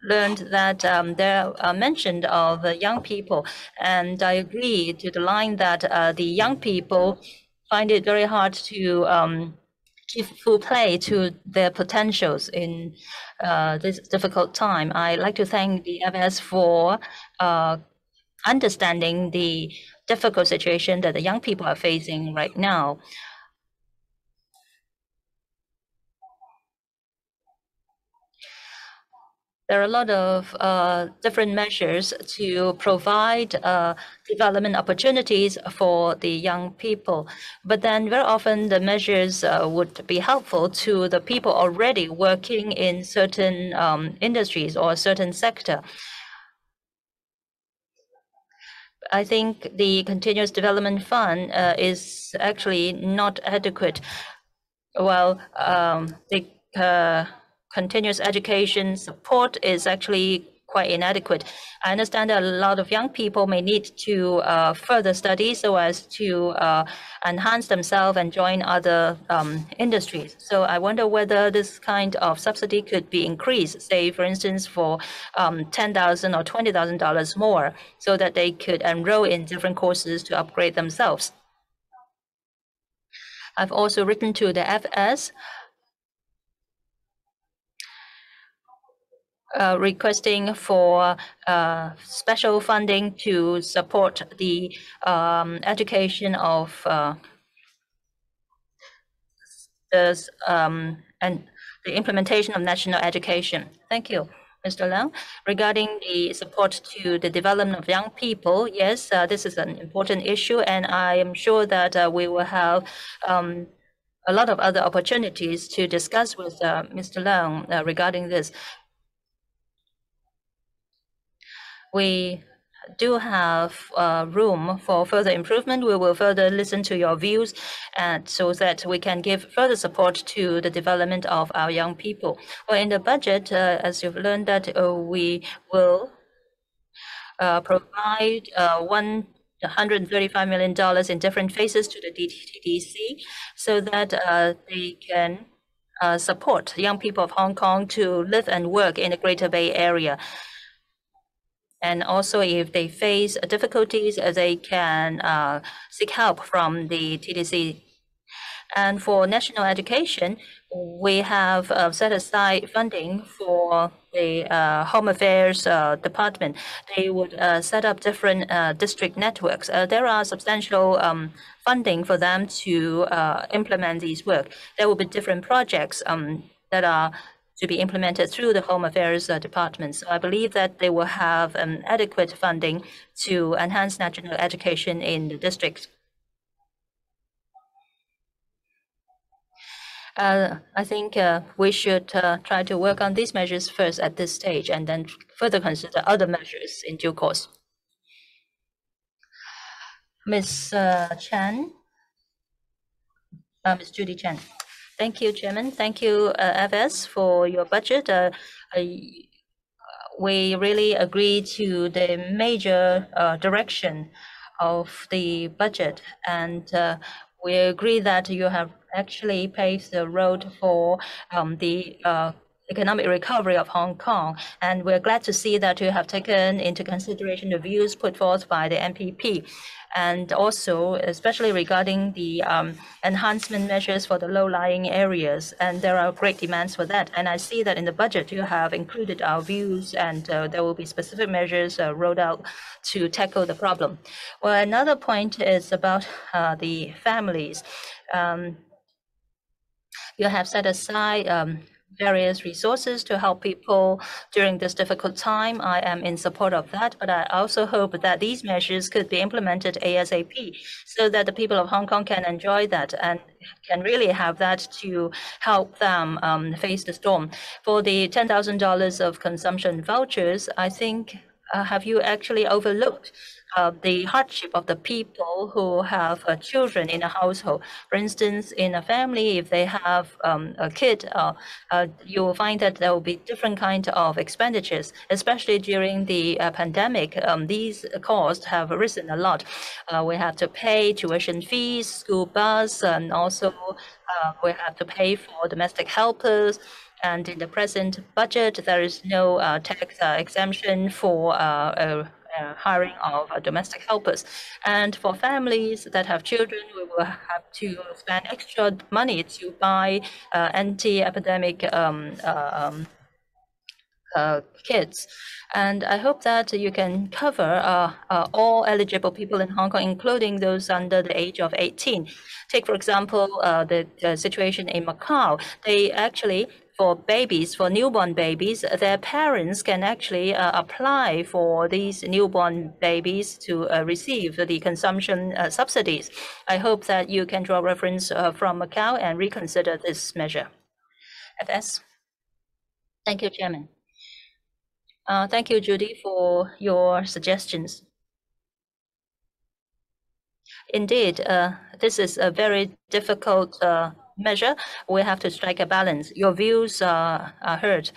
learned that um, there are mentioned of uh, young people, and I agree to the line that uh, the young people find it very hard to um, give full play to their potentials in uh, this difficult time. I'd like to thank the FS for uh, understanding the difficult situation that the young people are facing right now. There are a lot of uh, different measures to provide uh, development opportunities for the young people. But then very often the measures uh, would be helpful to the people already working in certain um, industries or certain sector. I think the Continuous Development Fund uh, is actually not adequate. Well, um, the uh, continuous education support is actually quite inadequate. I understand that a lot of young people may need to uh, further study so as to uh, enhance themselves and join other um, industries. So I wonder whether this kind of subsidy could be increased, say, for instance, for um, 10,000 or $20,000 more, so that they could enroll in different courses to upgrade themselves. I've also written to the FS uh, requesting for uh, special funding to support the um, education of uh, the, um, and the implementation of national education. Thank you. Mr. Leung, regarding the support to the development of young people, yes, uh, this is an important issue, and I am sure that uh, we will have um, a lot of other opportunities to discuss with uh, Mr. Leung uh, regarding this. We do have uh, room for further improvement. We will further listen to your views and so that we can give further support to the development of our young people. Well, in the budget, uh, as you've learned that uh, we will uh, provide uh, one $135 million in different phases to the TDC so that uh, they can support young people of Hong Kong to live and work in the Greater Bay Area. And also, if they face difficulties, they can uh, seek help from the TDC. And for national education, we have uh, set aside funding for the uh, Home Affairs uh, Department. They would uh, set up different uh, district networks. Uh, there are substantial um, funding for them to implement these work. There will be different projects um, that are to be implemented through the Home Affairs Department. So I believe that they will have um, adequate funding to enhance national education in the districts. Uh, I think uh, we should uh, try to work on these measures first at this stage and then further consider other measures in due course. Ms. Chan, Ms. Judy Chan. Thank you, Chairman. Thank you, FS, for your budget. We really agree to the major direction of the budget, and we agree that you have actually paved the road for um, the uh, economic recovery of Hong Kong. And we're glad to see that you have taken into consideration the views put forth by the NPP. and also especially regarding the um, enhancement measures for the low-lying areas. And there are great demands for that. And I see that in the budget you have included our views, and uh, there will be specific measures uh, rolled out to tackle the problem. Well, another point is about uh, the families. Um, you have set aside um, various resources to help people during this difficult time. I am in support of that, but I also hope that these measures could be implemented ASAP so that the people of Hong Kong can enjoy that and can really have that to help them um, face the storm. For the $10,000 of consumption vouchers, I think, uh, have you actually overlooked uh, the hardship of the people who have uh, children in a household. For instance, in a family, if they have um, a kid, uh, uh you will find that there will be different kind of expenditures, especially during the uh, pandemic. Um, these costs have risen a lot. Uh, we have to pay tuition fees, school bus, and also we have to pay for domestic helpers. And in the present budget, there is no tax exemption for uh, hiring of uh, domestic helpers. And for families that have children, we will have to spend extra money to buy uh, anti-epidemic um, um, uh. And I hope that you can cover uh, uh, all eligible people in Hong Kong, including those under the age of 18. Take, for example, the, the, situation in Macau. They actually for babies, for newborn babies, their parents can actually uh, apply for these newborn babies to uh, receive the consumption uh, subsidies. I hope that you can draw reference uh, from Macau and reconsider this measure. FS. Thank you, Chairman. Uh, thank you, Judy, for your suggestions. Indeed, uh, this is a very difficult measure, we have to strike a balance. Your views are, are heard.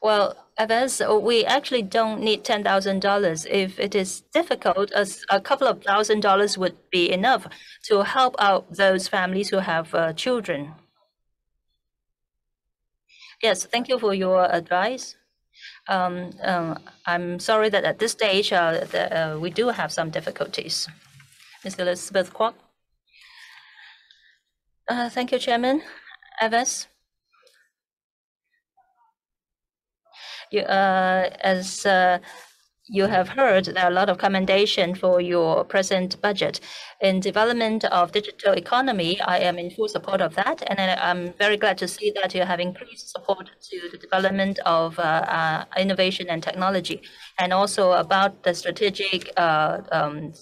Well, Evans, we actually don't need $10,000. If it is difficult, a, couple of thousand dollars would be enough to help out those families who have uh, children. Yes, thank you for your advice. Um, um, I'm sorry that at this stage uh, the, uh, we do have some difficulties. Ms. Elizabeth Quat. Uh, thank you, Chairman. Evans. You, uh, as uh, you have heard, there are a lot of commendation for your present budget. In development of digital economy, I am in full support of that, and I'm very glad to see that you have increased support to the development of uh, uh, innovation and technology, and also about the strategic uh, um,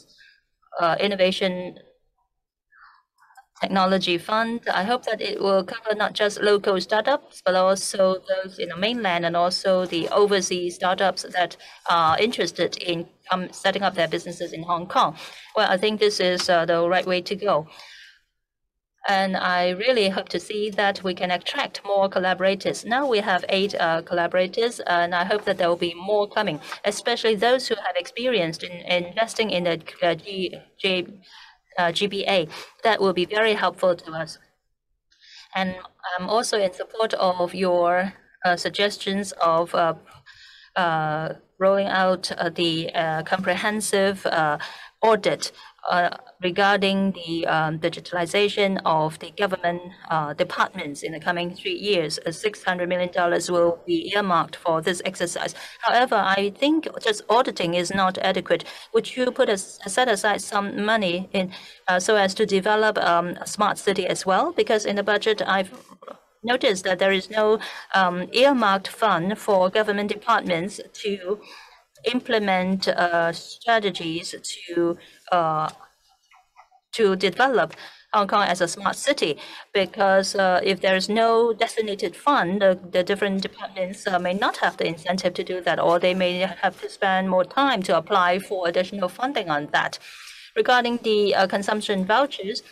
uh, Innovation Technology Fund. I hope that it will cover not just local startups, but also those in the mainland and also the overseas startups that are interested in um, setting up their businesses in Hong Kong. Well, I think this is uh, the right way to go. And I really hope to see that we can attract more collaborators. Now we have eight uh, collaborators, and I hope that there will be more coming, especially those who have experience in investing in the uh, G, G, uh, GBA. That will be very helpful to us. And I'm also in support of your uh, suggestions of uh, uh, rolling out the comprehensive audit Uh, regarding the um, digitalization of the government uh, departments in the coming three years. Uh, $600 million will be earmarked for this exercise. However, I think just auditing is not adequate. Would you set aside some money so as to develop um, a smart city as well? Because in the budget, I've noticed that there is no um, earmarked fund for government departments to implement strategies to Uh, develop Hong Kong as a smart city. Because uh, if there is no designated fund, the different departments uh, may not have the incentive to do that, or they may have to spend more time to apply for additional funding on that. Regarding the consumption vouchers,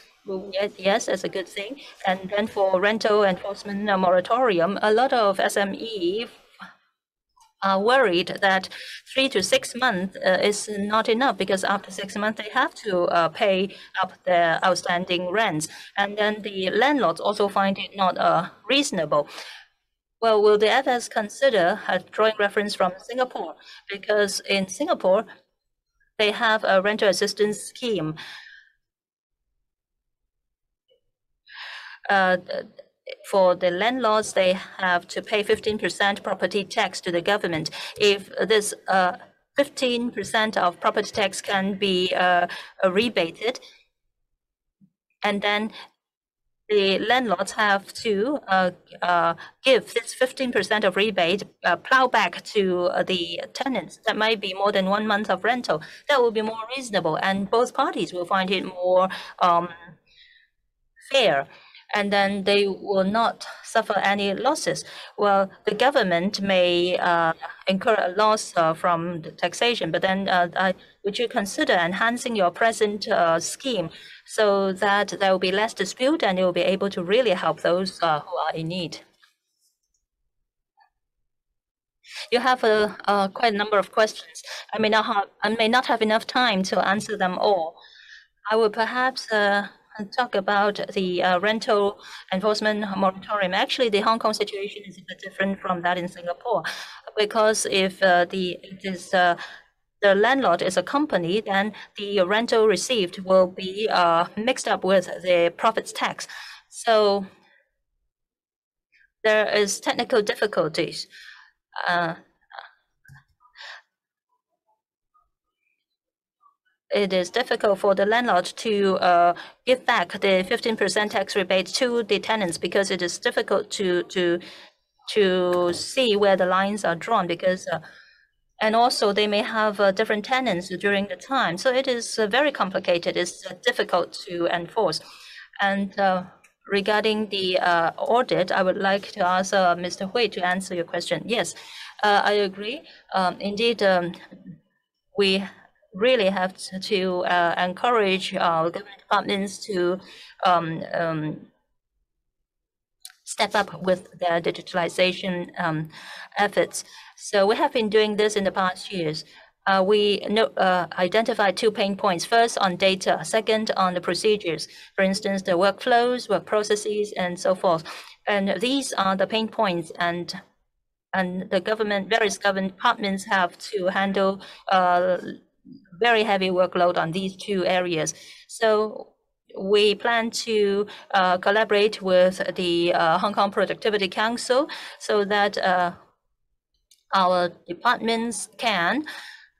yes, that's a good thing. And then for rental enforcement moratorium, a lot of SMEs are worried that three to six months uh, is not enough because after six months, they have to uh, pay up their outstanding rents. And then the landlords also find it not uh, reasonable. Well, will the FS consider drawing reference from Singapore? Because in Singapore, they have a rental assistance scheme. For the landlords, they have to pay 15% property tax to the government. If this 15% of property tax can be rebated, and then the landlords have to uh, uh, give this 15% of rebate uh, plow back to the tenants, that might be more than one month of rental. That will be more reasonable, and both parties will find it more um, fair, and then they will not suffer any losses. Well, the government may uh, incur a loss uh, from the taxation, but then uh, would you consider enhancing your present scheme so that there will be less dispute and you will be able to really help those who are in need? You have a quite a number of questions. I may not have enough time to answer them all. I will perhaps talk about the uh, rental enforcement moratorium. Actually, the Hong Kong situation is a bit different from that in Singapore. Because if uh, the uh, the landlord is a company, then the rental received will be mixed up with the profits tax. So there is technical difficulties. It is difficult for the landlord to uh, give back the 15% tax rebate to the tenants because it is difficult to to to see where the lines are drawn. Because uh, and also, they may have uh, different tenants during the time. So it is very complicated. It's difficult to enforce. And regarding the audit, I would like to ask Mr. Hui to answer your question. Yes, I agree. Um, indeed, um, we really have to uh, encourage uh, government departments to um, um, step up with their digitalization um, efforts. So we have been doing this in the past years. Uh, we identified two pain points. First, on data. Second, on the procedures. For instance, the workflows, work processes, and so forth. And these are the pain points. And and the government, various government departments have to handle very heavy workload on these two areas. So we plan to uh, collaborate with the uh, Hong Kong Productivity Council so that uh, our departments can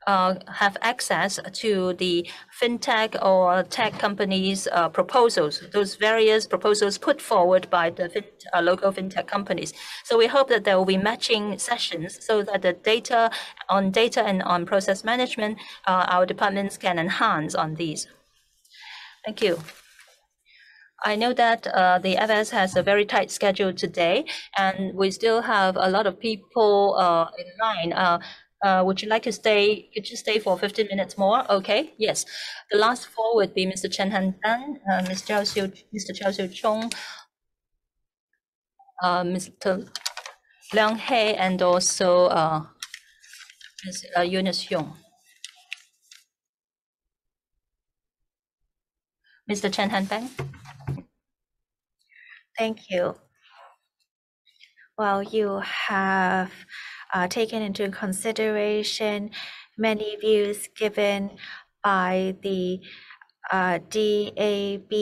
Uh, have access to the fintech or tech companies' uh, proposals, those various proposals put forward by the uh, local fintech companies. So we hope that there will be matching sessions so that the data on data and on process management, our departments can enhance on these. Thank you. I know that the FS has a very tight schedule today, and we still have a lot of people in line. Uh, would you like to stay? Could you stay for 15 minutes more? Okay. Yes. The last four would be Mr. Chan Han-pan, uh, Mr. Chau Siu-chung, uh, Mr. Leung Hei, and also uh, Ms. Eunice Yung. Mr. Chan Han-pan. Thank you. Well, you have taken into consideration many views given by the uh, DAB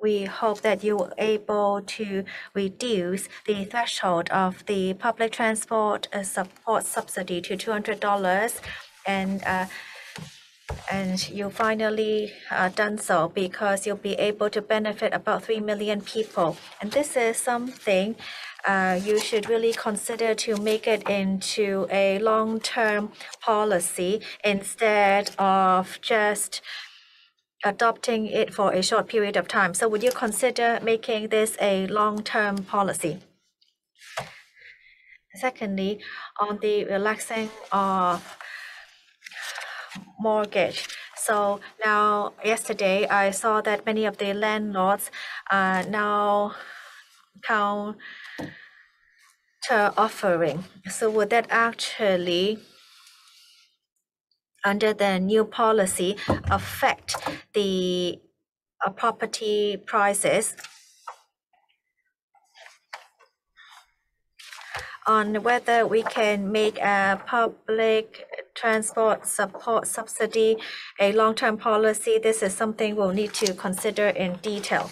we hope that you were able to reduce the threshold of the public transport uh, support subsidy to $200 and uh, and you finally uh, done so because you'll be able to benefit about 3 million people. And this is something uh, you should really consider to make it into a long-term policy instead of just adopting it for a short period of time. So would you consider making this a long-term policy? Secondly, on the relaxing of mortgage. So now, yesterday, I saw that many of the landlords are now counter offering. So would that actually under the new policy affect the uh, property prices on whether we can make a public transport support subsidy a long-term policy. This is something we'll need to consider in detail.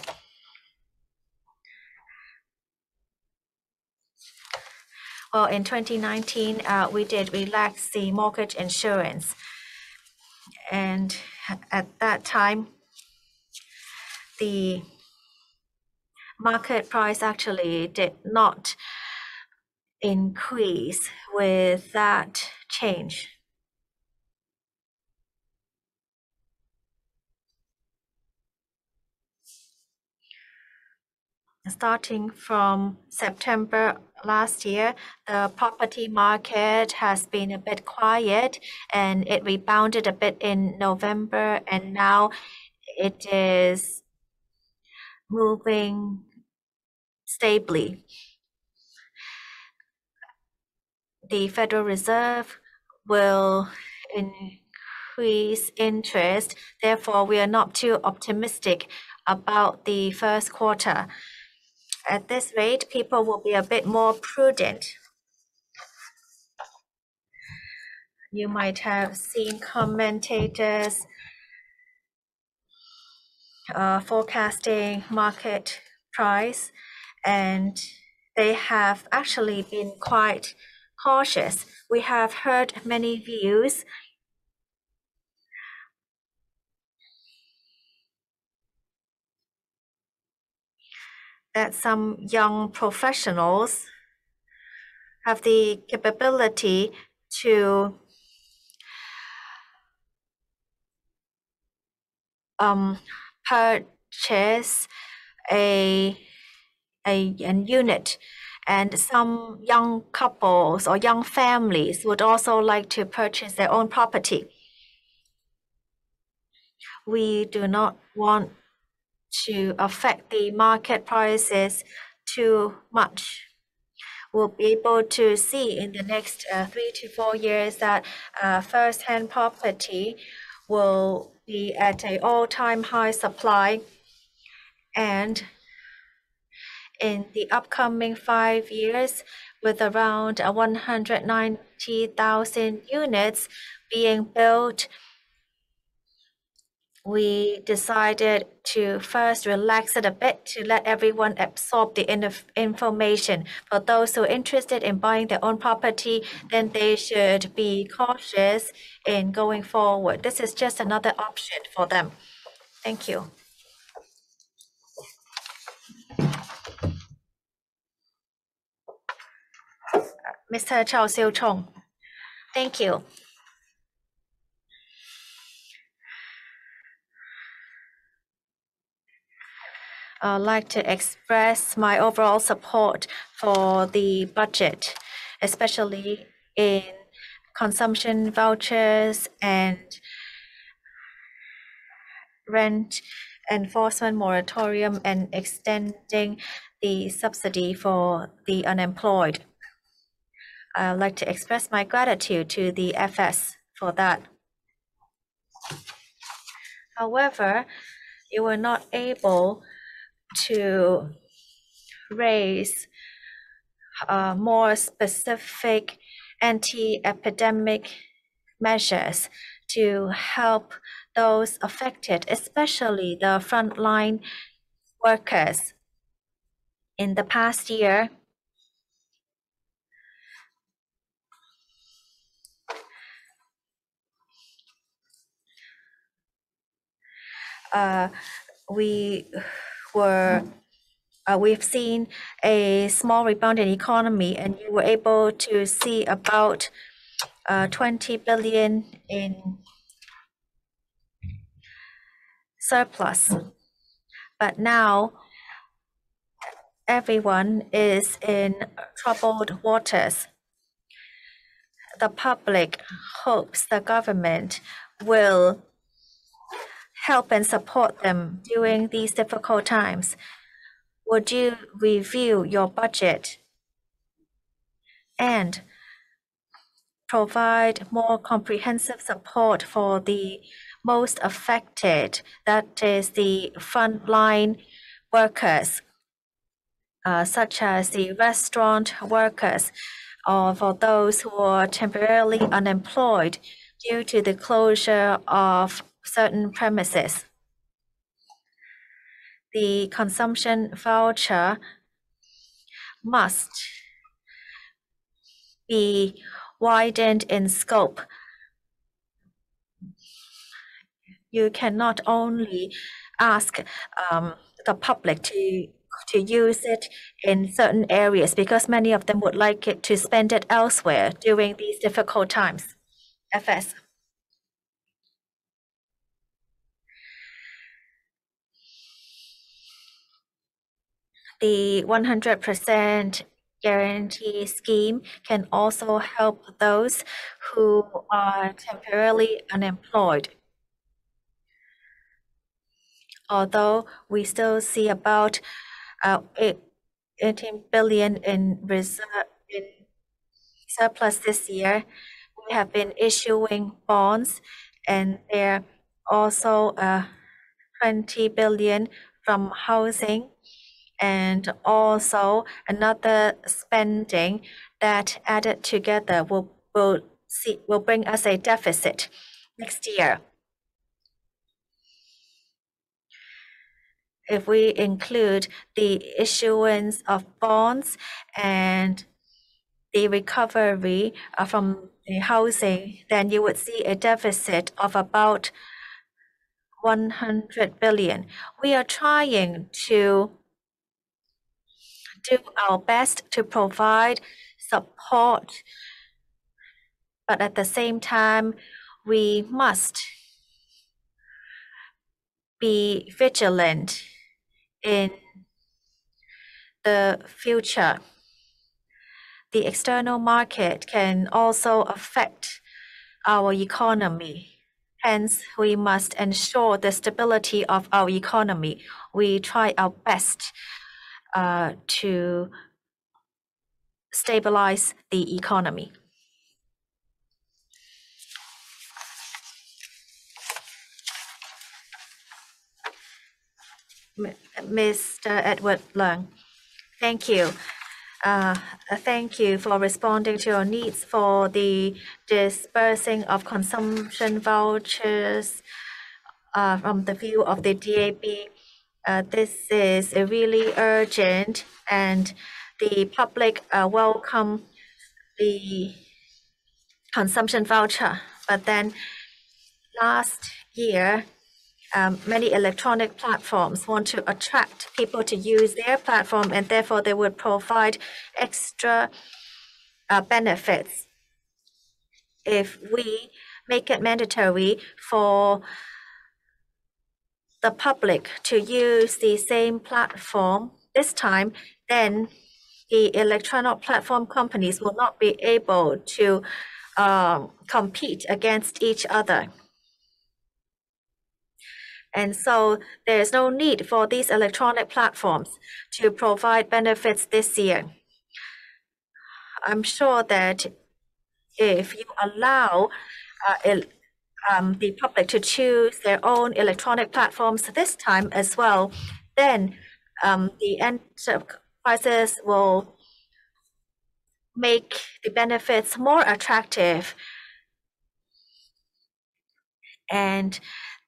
Well, in 2019, uh, we did relax the mortgage insurance and at that time, the market price actually did not increase with that change. Starting from September last year, the property market has been a bit quiet and it rebounded a bit in November, and now it is moving stably. The Federal Reserve will increase interest. Therefore, we are not too optimistic about the first quarter. At this rate, people will be a bit more prudent. You might have seen commentators uh, forecasting market price, and they have actually been quite cautious. We have heard many views that some young professionals have the capability to um, purchase a, a an unit and some young couples or young families would also like to purchase their own property. We do not want to affect the market prices too much. We'll be able to see in the next uh, three to four years that uh, first-hand property will be at an all-time high supply. And in the upcoming five years, with around uh, 190,000 units being built we decided to first relax it a bit to let everyone absorb the information. For those who are interested in buying their own property, then they should be cautious in going forward. This is just another option for them. Thank you. Mr. Chau Siu-chung. Thank you. I'd like to express my overall support for the budget, especially in consumption vouchers and rent enforcement moratorium and extending the subsidy for the unemployed. I'd like to express my gratitude to the FS for that. However, you were not able to raise uh, more specific anti-epidemic measures to help those affected, especially the frontline workers. In the past year, we were uh, we've seen a small rebound in economy, and you were able to see about uh, 20 billion in surplus. But now everyone is in troubled waters. The public hopes the government will help and support them during these difficult times. Would you review your budget and provide more comprehensive support for the most affected, that is the frontline workers, uh, such as the restaurant workers or for those who are temporarily unemployed due to the closure of certain premises? The consumption voucher must be widened in scope. You cannot only ask um, the public to use it in certain areas because many of them would like it to spend it elsewhere during these difficult times. FS. The 100% guarantee scheme can also help those who are temporarily unemployed. Although we still see about uh, 18 billion in reserve in surplus this year, we have been issuing bonds, and there are also uh, 20 billion from housing and also another spending that added together will will, see, will bring us a deficit next year. If we include the issuance of bonds and the recovery uh, from the housing, then you would see a deficit of about 100 billion. We are trying to do our best to provide support, but at the same time, we must be vigilant in the future. The external market can also affect our economy. Hence, we must ensure the stability of our economy. We try our best Uh, to stabilize the economy. Mr. Edward Leung. Thank you. Uh, uh, thank you for responding to your needs for the disbursing of consumption vouchers from the view of the DAB. Uh, this is really urgent, and the public uh, welcome the consumption voucher. But then last year, um, many electronic platforms want to attract people to use their platform, and therefore they would provide extra uh, benefits. If we make it mandatory for the public to use the same platform this time, then the electronic platform companies will not be able to um, compete against each other. And so There's no need for these electronic platforms to provide benefits this year. I'm sure that if you allow uh, Um, the public to choose their own electronic platforms this time as well, then um, the enterprises will make the benefits more attractive. And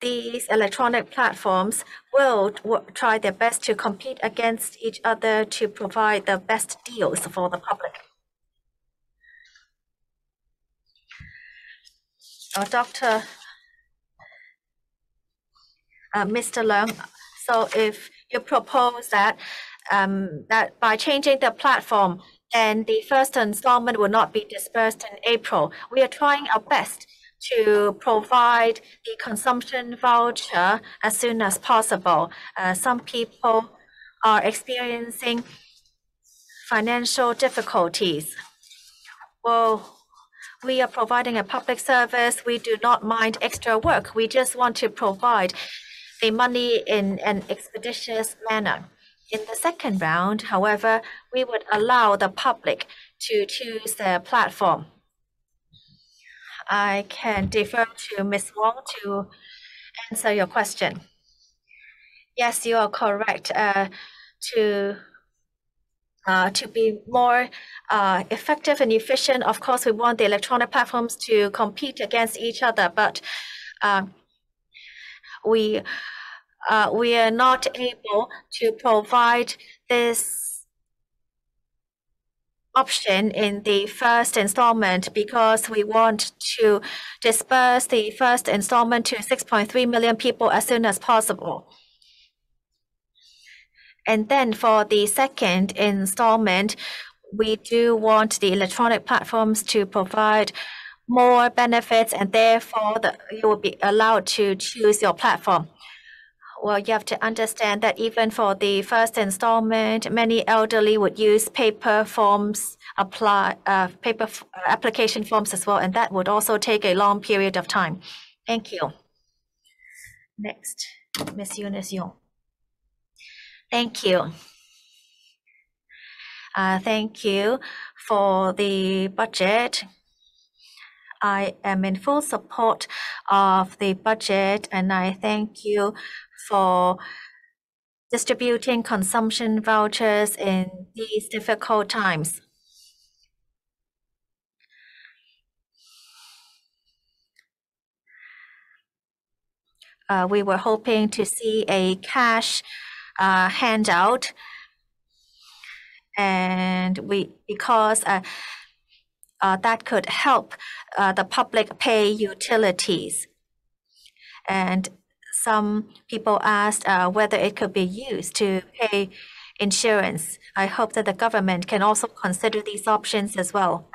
these electronic platforms will try their best to compete against each other to provide the best deals for the public. Uh, Dr. Uh, Mr. Leung, so if you propose that um, that by changing the platform, then the first installment will not be disbursed in April. We are trying our best to provide the consumption voucher as soon as possible. Uh, some people are experiencing financial difficulties. Well, we are providing a public service. We do not mind extra work. We just want to provide the money in an expeditious manner. In the second round, however, we would allow the public to choose their platform. I can defer to Ms. Wong to answer your question. Yes, you are correct. Uh, to to be more uh, effective and efficient, of course, we want the electronic platforms to compete against each other, but uh, we uh, we are not able to provide this option in the first installment because we want to disperse the first installment to 6.3 million people as soon as possible. And then for the second installment, we do want the electronic platforms to provide more benefits and therefore the, you will be allowed to choose your platform. Well, you have to understand that even for the first installment, many elderly would use paper forms, apply uh, paper uh, application forms as well, and that would also take a long period of time. Thank you. Next, Ms. Eunice Yung. Thank you. Uh, thank you for the budget. I am in full support of the budget, and I thank you for distributing consumption vouchers in these difficult times. Uh, we were hoping to see a cash uh, handout, and we because uh, uh, that could help uh, the public pay utilities. And some people asked uh, whether it could be used to pay insurance. I hope that the government can also consider these options as well.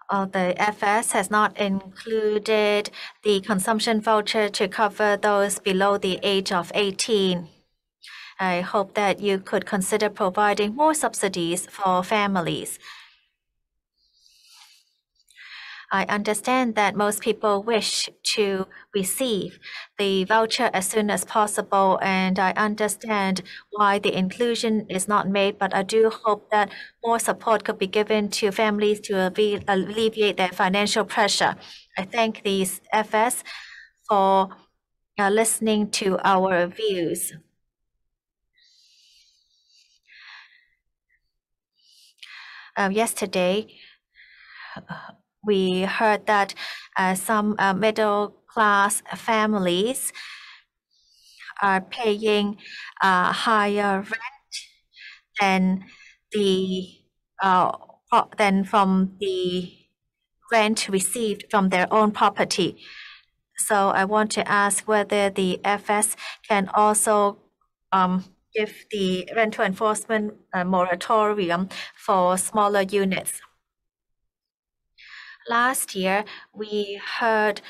Uh, Uh, the FS has not included the consumption voucher to cover those below the age of 18. I hope that you could consider providing more subsidies for families. I understand that most people wish to receive the voucher as soon as possible, and I understand why the inclusion is not made, but I do hope that more support could be given to families to alleviate their financial pressure. I thank these FS for uh, listening to our views. Uh, yesterday, we heard that uh, some uh, middle class families are paying uh, higher rent than the uh, than from the rent received from their own property. So I want to ask whether the FS can also um, give the rental enforcement uh, moratorium for smaller units. Last year, we heard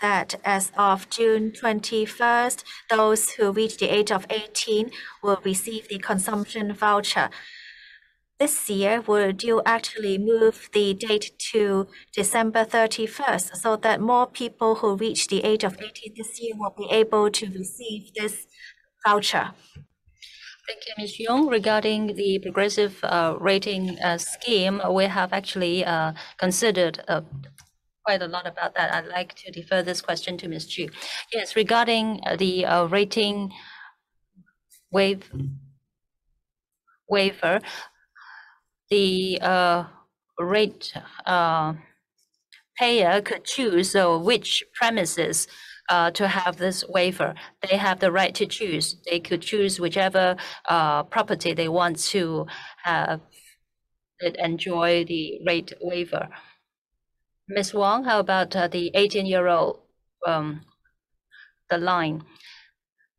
that as of June 21st, those who reach the age of 18 will receive the consumption voucher. This year, would you actually move the date to December 31st so that more people who reach the age of 18 this year will be able to receive this voucher? Thank you, Ms. Yung. Regarding the progressive uh, rating uh, scheme, we have actually uh, considered quite a lot about that. I'd like to defer this question to Ms. Chu. Yes, regarding the rating wave waiver, the rate payer could choose which premises uh, to have this waiver. They have the right to choose. They could choose whichever uh, property they want to have it enjoy the rate waiver. Ms. Wong, how about uh, the 18-year-old, um, the line?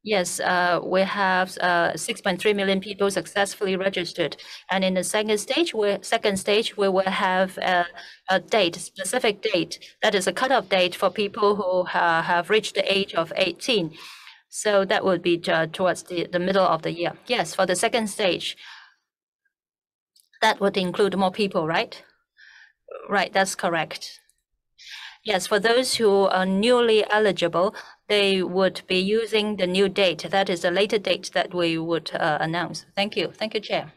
Yes, uh, we have uh, 6.3 million people successfully registered. And in the second stage, we second stage, we will have a, a date, specific date. That is a cutoff date for people who ha have reached the age of 18. So that would be uh, towards the, the middle of the year. Yes, for the second stage, that would include more people, right? Right, that's correct. Yes, for those who are newly eligible, they would be using the new date. That is the later date that we would uh, announce. Thank you. Thank you, Chair.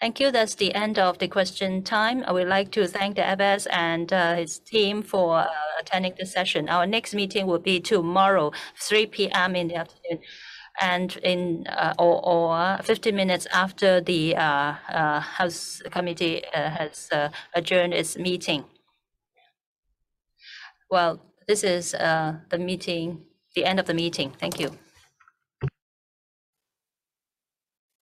Thank you. That's the end of the question time. I would like to thank the FS and uh, his team for uh, attending the session. Our next meeting will be tomorrow, 3 p.m. in the afternoon and in uh, or, or 15 minutes after the uh, uh, House Committee uh, has adjourned its meeting. Well, this is uh, the meeting, the end of the meeting. Thank you.